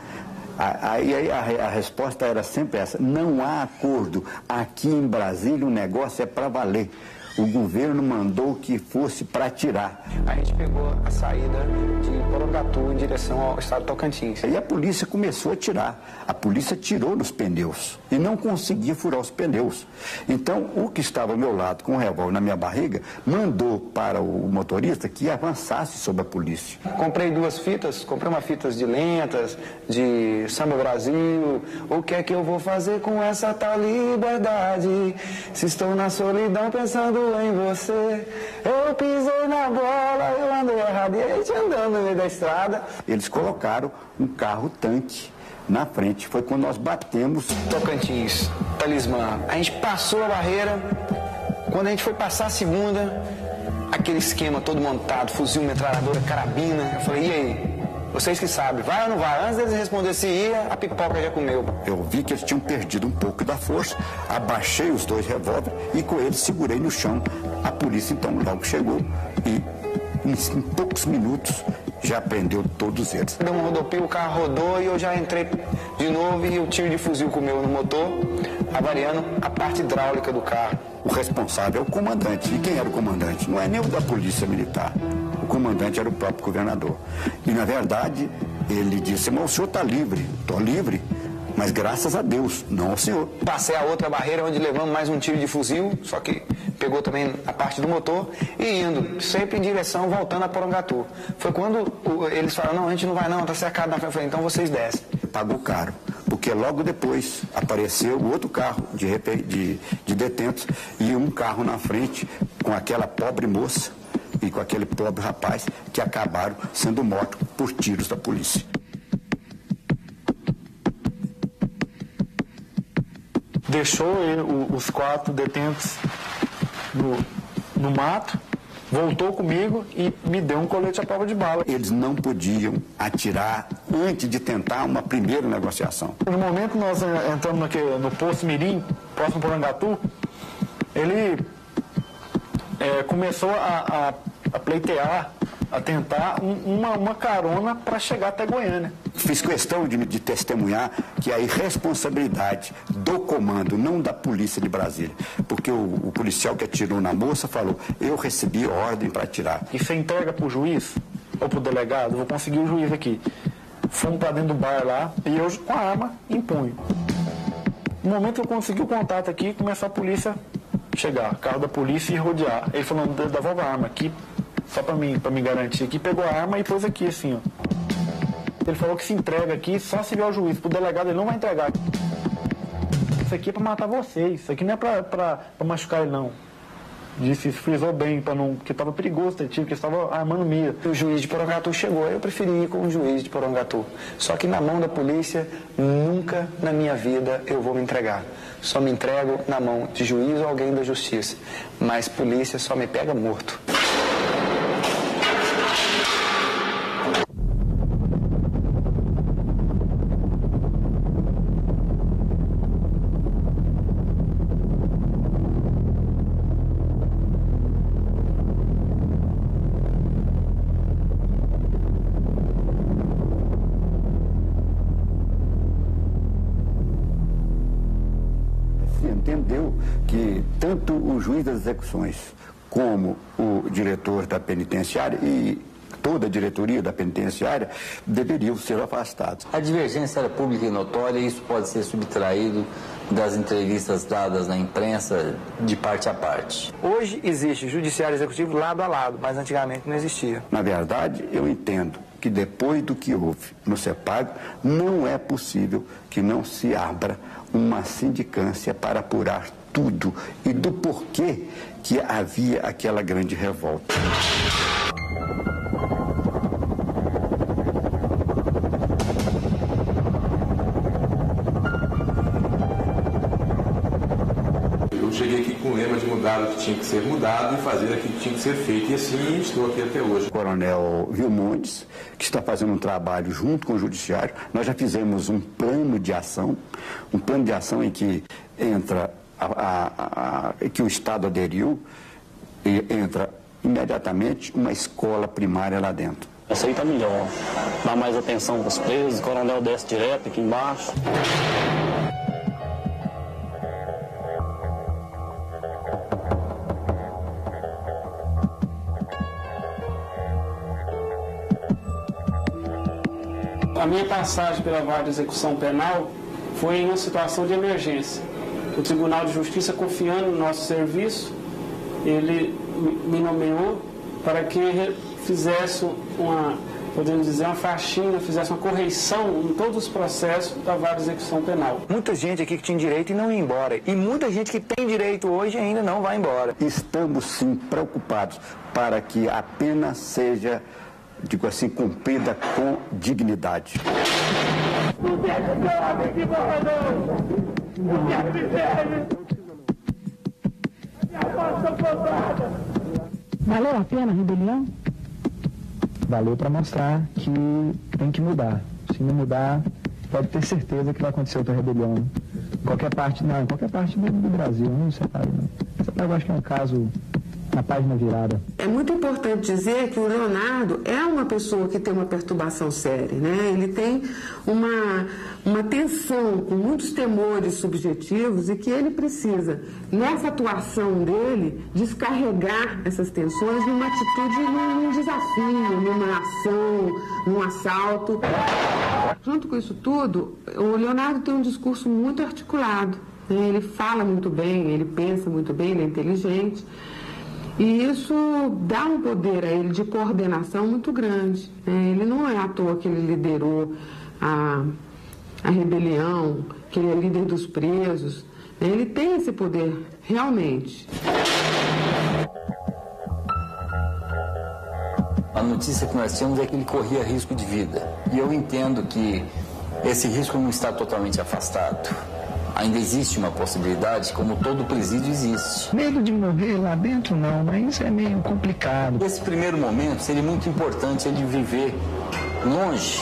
Aí a, a, a, resposta era sempre essa: não há acordo. Aqui em Brasília o negócio é para valer o governo mandou que fosse para tirar. A gente pegou a saída de Porongatu em direção ao estado de Tocantins. E a polícia começou a tirar. A polícia tirou nos pneus e não conseguia furar os pneus. Então, o que estava ao meu lado com o revólver na minha barriga mandou para o motorista que avançasse sobre a polícia. Comprei duas fitas, comprei uma fitas de lentas, de Samba Brasil. O que é que eu vou fazer com essa tal liberdade? Se estou na solidão pensando em você. Eu pisei na bola, eu andei errado. E a gente andando no meio da estrada. Eles colocaram um carro-tanque na frente. Foi quando nós batemos. Tocantins, talismã. A gente passou a barreira. Quando a gente foi passar a segunda, aquele esquema todo montado, fuzil, metralhadora, carabina. Eu falei, e aí? Vocês que sabem, vai ou não vai? Antes deles responder se ia, a pipoca já comeu. Eu vi que eles tinham perdido um pouco da força, abaixei os dois revólveres e com eles segurei no chão. A polícia então logo chegou e em, em poucos minutos já prendeu todos eles. Deu um rodopio, o carro rodou e eu já entrei de novo e o tiro de fuzil comeu no motor, avariando a parte hidráulica do carro. O responsável é o comandante. E quem era o comandante? Não é nem o da polícia militar comandante era o próprio governador. E, na verdade, ele disse: Mas o senhor está livre, estou livre. Mas graças a Deus, não ao senhor. Passei a outra barreira onde levamos mais um tiro de fuzil, só que pegou também a parte do motor e indo, sempre em direção, voltando a Porangatu. Foi quando eles falaram, não, a gente não vai não, tá cercado na frente. Eu falei, então vocês descem. Pagou caro, porque logo depois apareceu outro carro de, de, de detentos e um carro na frente com aquela pobre moça e com aquele pobre rapaz que acabaram sendo mortos por tiros da polícia. Deixou os quatro detentos no, no mato, voltou comigo e me deu um colete à prova de bala. Eles não podiam atirar antes de tentar uma primeira negociação. No momento que nós eh, entramos no posto Mirim, próximo por Angatu, ele é, começou a, a, a, pleitear, a tentar um, uma, uma carona para chegar até Goiânia. Fiz questão de, de testemunhar que a irresponsabilidade do comando, não da polícia de Brasília, porque o, o policial que atirou na moça falou: eu recebi ordem para atirar. E você entrega para o juiz ou para o delegado? Vou conseguir o juiz aqui. Fomos para dentro do bar lá e eu com a arma em punho. No momento que eu consegui o contato aqui, começou a polícia chegar, carro da polícia e rodear. Ele falou, devolve a arma aqui, só para mim, para me garantir aqui, pegou a arma e pôs aqui assim, ó. Ele falou que se entrega aqui só se vier o juiz. Pro delegado ele não vai entregar. Isso aqui é para matar vocês. Isso aqui não é para machucar ele, não. Disse, frisou bem, para não, porque estava perigoso ter tiro, porque estava armando mira. O juiz de Porangatu chegou, eu preferi ir com o juiz de Porangatu. Só que na mão da polícia, nunca na minha vida eu vou me entregar. Só me entrego na mão de juiz ou alguém da justiça. Mas polícia só me pega morto. Juiz das execuções como o diretor da penitenciária e toda a diretoria da penitenciária deveriam ser afastados. A divergência era pública e notória e isso pode ser subtraído das entrevistas dadas na imprensa de parte a parte. Hoje existe judiciário executivo lado a lado, mas antigamente não existia. Na verdade, eu entendo que depois do que houve no CEPAG, não é possível que não se abra uma sindicância para apurar tudo e do porquê que havia aquela grande revolta. Eu cheguei aqui com o lema de mudar o que tinha que ser mudado e fazer aquilo que tinha que ser feito. E assim estou aqui até hoje. Coronel Vilmontes, que está fazendo um trabalho junto com o Judiciário. Nós já fizemos um plano de ação, um plano de ação em que entra a, a, que o Estado aderiu entra imediatamente uma escola primária lá dentro. Essa aí tá melhor. Dá mais atenção para os presos, o coronel desce direto aqui embaixo. A minha passagem pela vara de execução penal foi em uma situação de emergência. O Tribunal de Justiça, confiando no nosso serviço, ele me nomeou para que fizesse uma, podemos dizer, uma faxina, fizesse uma correição em todos os processos da vara de execução penal. Muita gente aqui que tinha direito e não ia embora. E muita gente que tem direito hoje ainda não vai embora. Estamos sim preocupados para que a pena seja, digo assim, cumprida com dignidade. Valeu a pena a rebelião? Valeu para mostrar que tem que mudar. Se não mudar, pode ter certeza que vai acontecer outra rebelião. Em qualquer parte, não, em qualquer parte do, Brasil, não. Separa eu acho que é um caso na página virada. É muito importante dizer que o Leonardo é uma pessoa que tem uma perturbação séria, né? Ele tem uma, uma tensão com muitos temores subjetivos e que ele precisa, nessa atuação dele, descarregar essas tensões numa atitude, num, desafio, numa ação, num assalto. Junto com isso tudo, o Leonardo tem um discurso muito articulado. Né? Ele fala muito bem, ele pensa muito bem, ele é inteligente. E isso dá um poder a ele de coordenação muito grande. né? Ele não é à toa que ele liderou a, a rebelião, que ele é líder dos presos. né? Ele tem esse poder, realmente. A notícia que nós tínhamos é que ele corria risco de vida. E eu entendo que esse risco não está totalmente afastado. Ainda existe uma possibilidade, como todo presídio existe. Medo de morrer lá dentro não, mas é meio complicado. Nesse primeiro momento, seria muito importante ele viver longe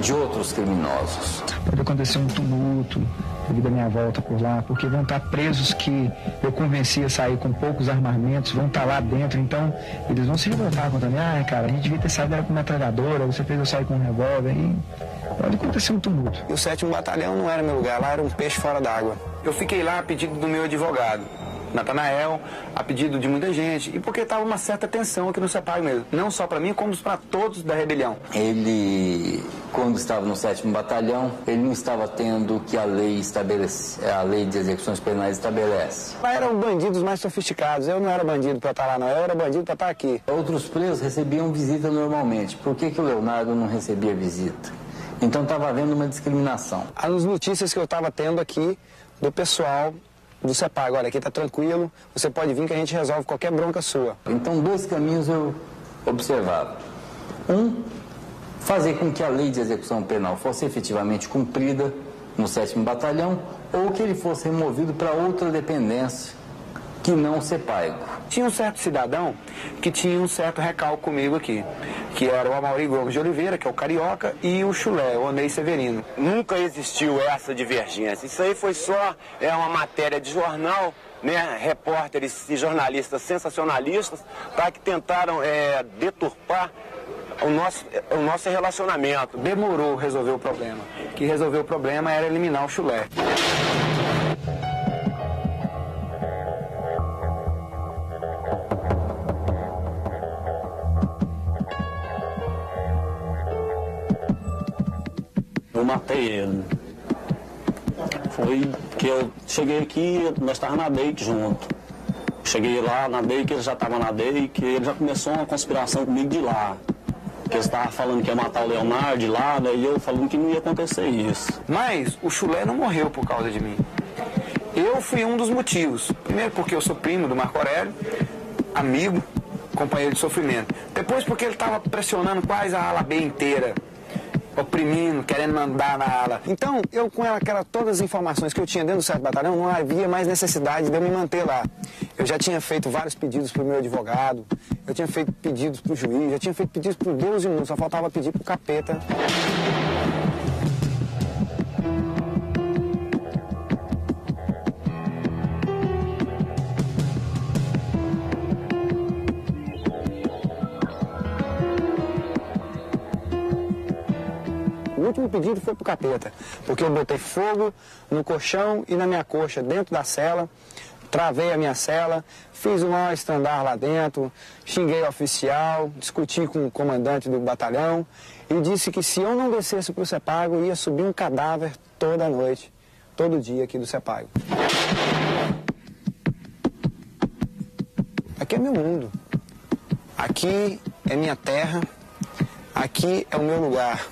de outros criminosos. Pode acontecer um tumulto devido à minha volta por lá, porque vão estar presos que eu convenci a sair com poucos armamentos, vão estar lá dentro, então eles vão se revoltar contra mim. Ah, cara, a gente devia ter saído com uma metralhadora, você fez eu sair com um revólver, e pode acontecer um tumulto. E o sétimo batalhão não era meu lugar, lá era um peixe fora d'água. Eu fiquei lá a pedido do meu advogado, Natanael, a pedido de muita gente, e porque estava uma certa tensão aqui no CEPAG mesmo. Não só para mim, como para todos da rebelião. Ele, quando estava no sétimo batalhão, ele não estava tendo o que a lei estabelece, a lei de execuções penais estabelece. Lá eram bandidos mais sofisticados. Eu não era bandido para estar lá, não. Eu era bandido para estar aqui. Outros presos recebiam visita normalmente. Por que, que o Leonardo não recebia visita? Então estava havendo uma discriminação. As notícias que eu estava tendo aqui do pessoal do CEPAG, olha, aqui tá tranquilo, você pode vir que a gente resolve qualquer bronca sua. Então, dois caminhos eu observava. Um, fazer com que a lei de execução penal fosse efetivamente cumprida no sétimo batalhão ou que ele fosse removido para outra dependência que não o CEPAIGO. Tinha um certo cidadão que tinha um certo recalque comigo aqui, que era o Amaury Gomes de Oliveira, que é o Carioca, e o Chulé, o Onei Severino. Nunca existiu essa divergência. Isso aí foi só é uma matéria de jornal, né? Repórteres e jornalistas sensacionalistas, tá? que tentaram é, deturpar o nosso, o nosso relacionamento. Demorou resolver o problema. Que resolver o problema era eliminar o Chulé. Matei ele. Foi que eu cheguei aqui, nós estávamos na DEIC junto. Cheguei lá na DEIC, ele já estava na DEIC, ele já começou uma conspiração comigo de lá. Que eles estavam falando que ia matar o Leonardo de lá, daí eu falando que não ia acontecer isso. Mas o chulé não morreu por causa de mim. Eu fui um dos motivos. Primeiro porque eu sou primo do Marco Aurélio, amigo, companheiro de sofrimento. Depois porque ele estava pressionando quase a ala B inteira oprimindo, querendo mandar na ala. Então, eu com aquela, todas as informações que eu tinha dentro do certo batalhão, não havia mais necessidade de eu me manter lá. Eu já tinha feito vários pedidos para o meu advogado, eu tinha feito pedidos para o juiz, já tinha feito pedidos para Deus e mundo, só faltava pedir para o capeta. O último pedido foi pro capeta, porque eu botei fogo no colchão e na minha coxa, dentro da cela, travei a minha cela, fiz um maior estandar lá dentro, xinguei o oficial, discuti com o comandante do batalhão e disse que se eu não descesse pro Sepago, ia subir um cadáver toda noite, todo dia aqui do Sepago. Aqui é meu mundo. Aqui é minha terra. Aqui é o meu lugar.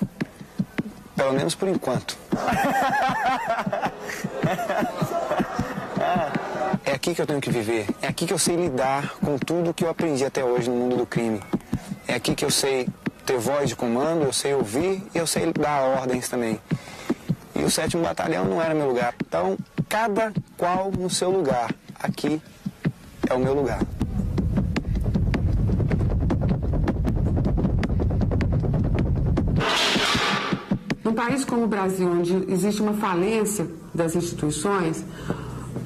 Pelo menos por enquanto. É aqui que eu tenho que viver. É aqui que eu sei lidar com tudo que eu aprendi até hoje no mundo do crime. É aqui que eu sei ter voz de comando, eu sei ouvir e eu sei dar ordens também. E o sétimo batalhão não era meu lugar. Então, cada qual no seu lugar. Aqui é o meu lugar. Num país como o Brasil, onde existe uma falência das instituições,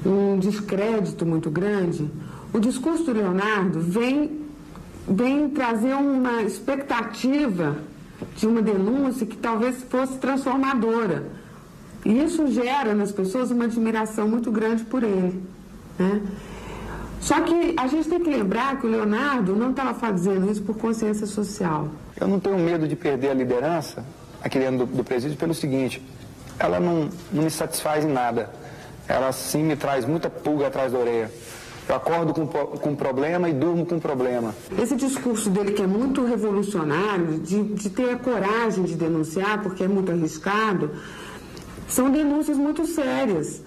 um descrédito muito grande, o discurso do Leonardo vem, vem trazer uma expectativa de uma denúncia que talvez fosse transformadora. E isso gera nas pessoas uma admiração muito grande por ele. Né? Só que a gente tem que lembrar que o Leonardo não estava fazendo isso por consciência social. Eu não tenho medo de perder a liderança aqui dentro do, do presídio pelo seguinte, ela não, não me satisfaz em nada. Ela sim me traz muita pulga atrás da orelha. Eu acordo com, com problema e durmo com problema. Esse discurso dele que é muito revolucionário, de, de ter a coragem de denunciar, porque é muito arriscado, são denúncias muito sérias.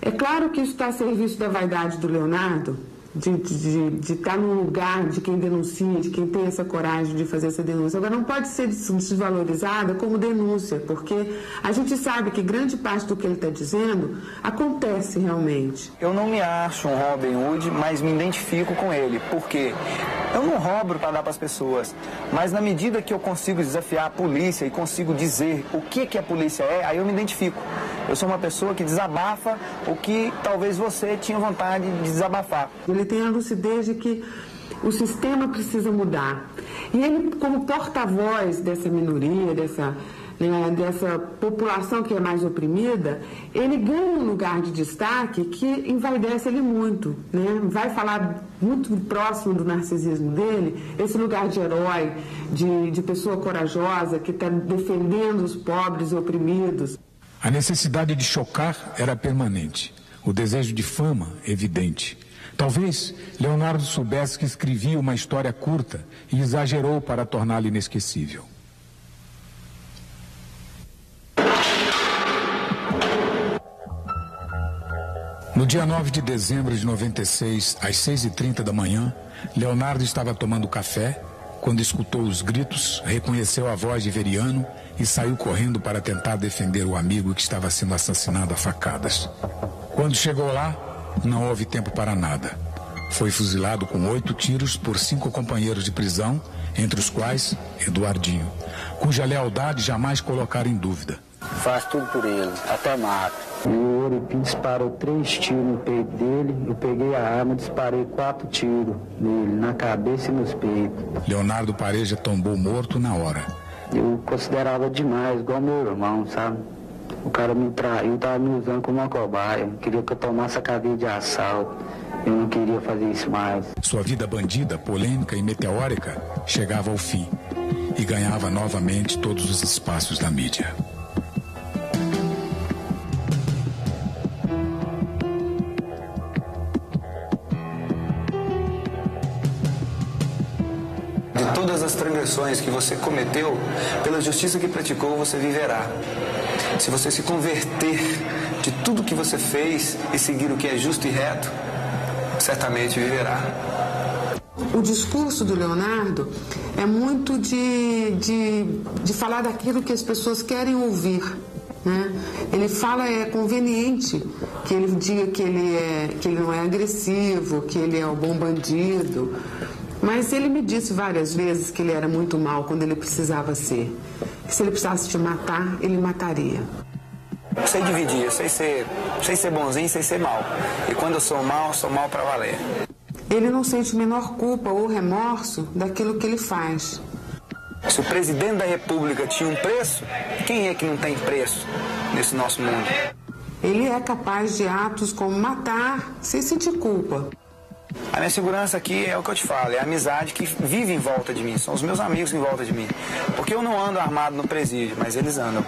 É claro que isso está a serviço da vaidade do Leonardo, de, de, de, estar no lugar de quem denuncia, de quem tem essa coragem de fazer essa denúncia. Agora, não pode ser desvalorizada como denúncia, porque a gente sabe que grande parte do que ele está dizendo acontece realmente. Eu não me acho um Robin Hood, mas me identifico com ele. Por quê? Eu não roubo para dar para as pessoas, mas na medida que eu consigo desafiar a polícia e consigo dizer o que, que a polícia é, aí eu me identifico. Eu sou uma pessoa que desabafa o que talvez você tinha vontade de desabafar. Ele tem a lucidez de que o sistema precisa mudar. E ele, como porta-voz dessa minoria, dessa, né, dessa população que é mais oprimida, ele ganha um lugar de destaque que envaidece ele muito. Né? Vai falar muito próximo do narcisismo dele, esse lugar de herói, de, de pessoa corajosa que está defendendo os pobres e oprimidos. A necessidade de chocar era permanente, o desejo de fama evidente. Talvez Leonardo soubesse que escrevia uma história curta e exagerou para torná-la inesquecível. No dia 9 de dezembro de 96, às 6h30 da manhã, Leonardo estava tomando café quando escutou os gritos, reconheceu a voz de Veriano e saiu correndo para tentar defender o amigo que estava sendo assassinado a facadas. Quando chegou lá, não houve tempo para nada. Foi fuzilado com oito tiros por cinco companheiros de prisão, entre os quais Eduardinho, cuja lealdade jamais colocaram em dúvida. Faz tudo por ele, até mato. E o Oripim disparou três tiros no peito dele. Eu peguei a arma e disparei quatro tiros nele, na cabeça e nos peitos. Leonardo Pareja tombou morto na hora. Eu considerava demais, igual meu irmão, sabe? O cara me traiu, tava me usando como uma cobaia. Queria que eu tomasse a cadeia de assalto. Eu não queria fazer isso mais. Sua vida bandida, polêmica e meteórica chegava ao fim e ganhava novamente todos os espaços da mídia. Todas as transgressões que você cometeu, pela justiça que praticou, você viverá. Se você se converter de tudo que você fez e seguir o que é justo e reto, certamente viverá. O discurso do Leonardo é muito de, de, de falar daquilo que as pessoas querem ouvir. Né? Ele fala, é conveniente que ele diga que ele, é, que ele não é agressivo, que ele é o bom bandido. Mas ele me disse várias vezes que ele era muito mal quando ele precisava ser. Que se ele precisasse te matar, ele mataria. Sei dividir, sei ser, sei ser bonzinho, sei ser mal. E quando eu sou mal, sou mal para valer. Ele não sente menor culpa ou remorso daquilo que ele faz. Se o presidente da República tinha um preço, quem é que não tem preço nesse nosso mundo? Ele é capaz de atos como matar sem sentir culpa. A minha segurança aqui é o que eu te falo, é a amizade que vive em volta de mim, são os meus amigos em volta de mim. Porque eu não ando armado no presídio, mas eles andam.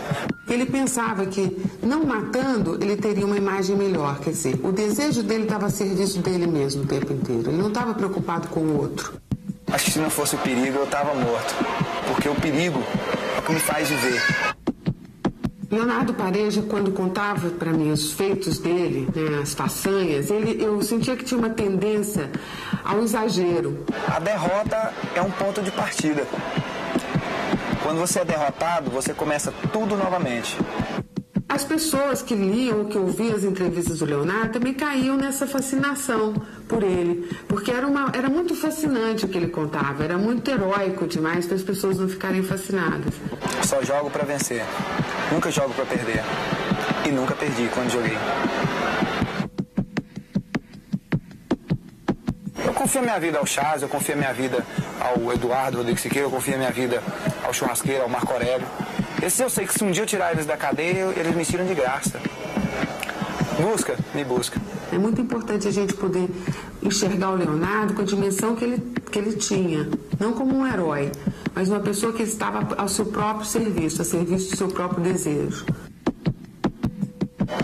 Ele pensava que, não matando, ele teria uma imagem melhor. Quer dizer, o desejo dele estava a serviço dele mesmo o tempo inteiro. Ele não estava preocupado com o outro. Acho que se não fosse o perigo, eu estava morto. Porque o perigo é o que me faz viver. Leonardo Pareja, quando contava para mim os feitos dele, né, as façanhas, ele, eu sentia que tinha uma tendência ao exagero. A derrota é um ponto de partida. Quando você é derrotado, você começa tudo novamente. As pessoas que liam ou que ouviam as entrevistas do Leonardo também caíam nessa fascinação por ele, porque era, uma, era muito fascinante o que ele contava, era muito heróico demais para as pessoas não ficarem fascinadas. Só jogo para vencer, nunca jogo para perder. E nunca perdi quando joguei. Eu confio minha vida ao Chaz, eu confio minha vida ao Eduardo Rodrigues Siqueira, eu confio minha vida ao Churrasqueiro, ao Marco Aurélio. Esse eu sei que se um dia eu tirar eles da cadeia, eles me tiram de graça. Busca, me busca. É muito importante a gente poder enxergar o Leonardo com a dimensão que ele, que ele tinha. Não como um herói, mas uma pessoa que estava ao seu próprio serviço, a serviço do seu próprio desejo.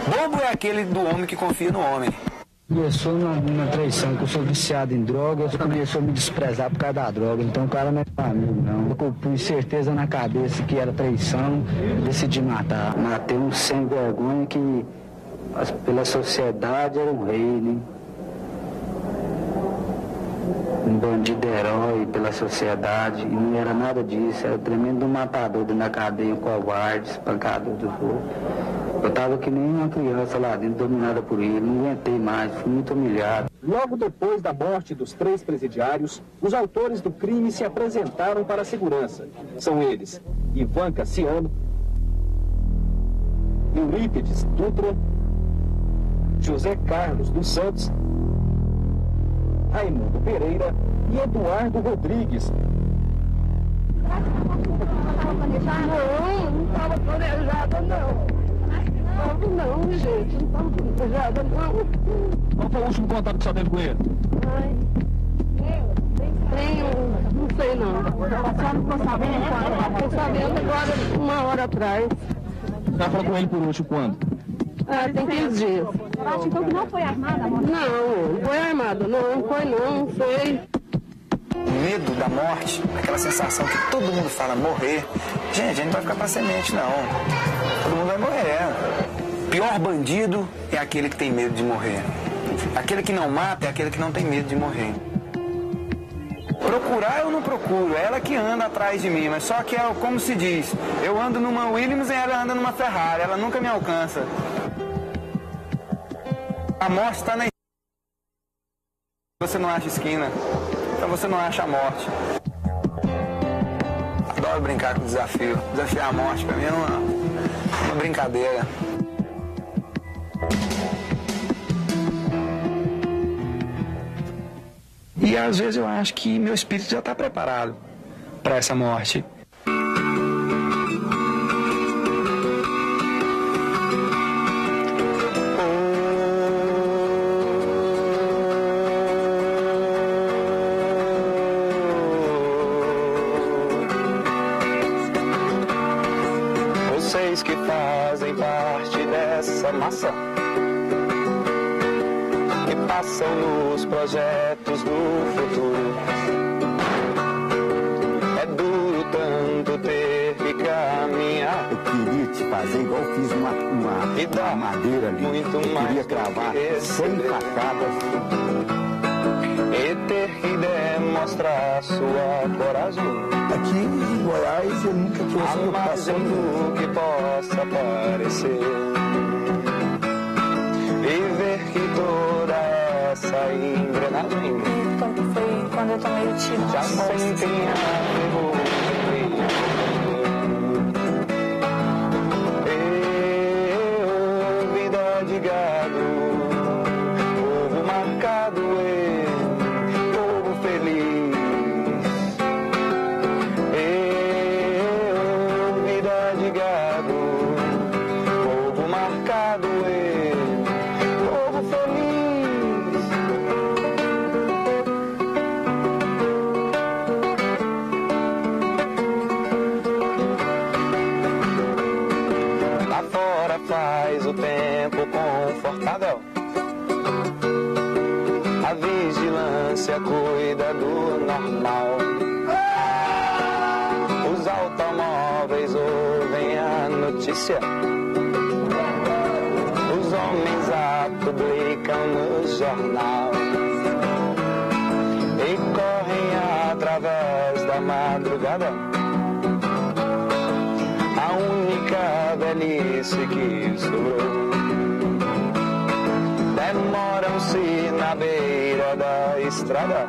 Bobo é aquele do homem que confia no homem. Começou na, na traição, que eu sou viciado em drogas, começou a me desprezar por causa da droga. Então o cara não é amigo, não. Eu pus certeza na cabeça que era traição, decidi matar. Matei um sem vergonha que pela sociedade era um rei, né? Um bandido herói pela sociedade, e não era nada disso, era tremendo matador dentro da cadeia, covarde, espancador do fogo. Eu estava que nem uma criança lá dentro, dominada por ele, não aguentei mais, fui muito humilhado. Logo depois da morte dos três presidiários, os autores do crime se apresentaram para a segurança. São eles Ivan Cassiano, Eurípides Dutra, José Carlos dos Santos, Raimundo Pereira e Eduardo Rodrigues. Não, não estava planejada não. Não, não, gente, não estava planejada não. Qual foi o último contato que você teve com ele? Ai, tenho, não sei não. A senhora não ficou sabendo? Estou sabendo agora, uma hora atrás. Você falou com ele por último quando? Ah, tem 15 dias. Então que não foi armada a morte? Não, não foi armada, não, não foi não, não foi. Medo da morte, aquela sensação que todo mundo fala, morrer. Gente, a gente não vai ficar pra semente, não. Todo mundo vai morrer. Pior bandido é aquele que tem medo de morrer. Aquele que não mata é aquele que não tem medo de morrer. Procurar eu não procuro, é ela que anda atrás de mim, mas só que é como se diz, eu ando numa Williams e ela anda numa Ferrari, ela nunca me alcança. A morte está na você não acha esquina, então você não acha a morte. Adoro brincar com desafio. Desafiar a morte pra mim é uma, uma brincadeira. E às vezes eu acho que meu espírito já está preparado para essa morte. Mas mais o que possa parecer. E ver que toda essa engrenagem. E foi quando eu tomei o tiro? Já sentia. estrada?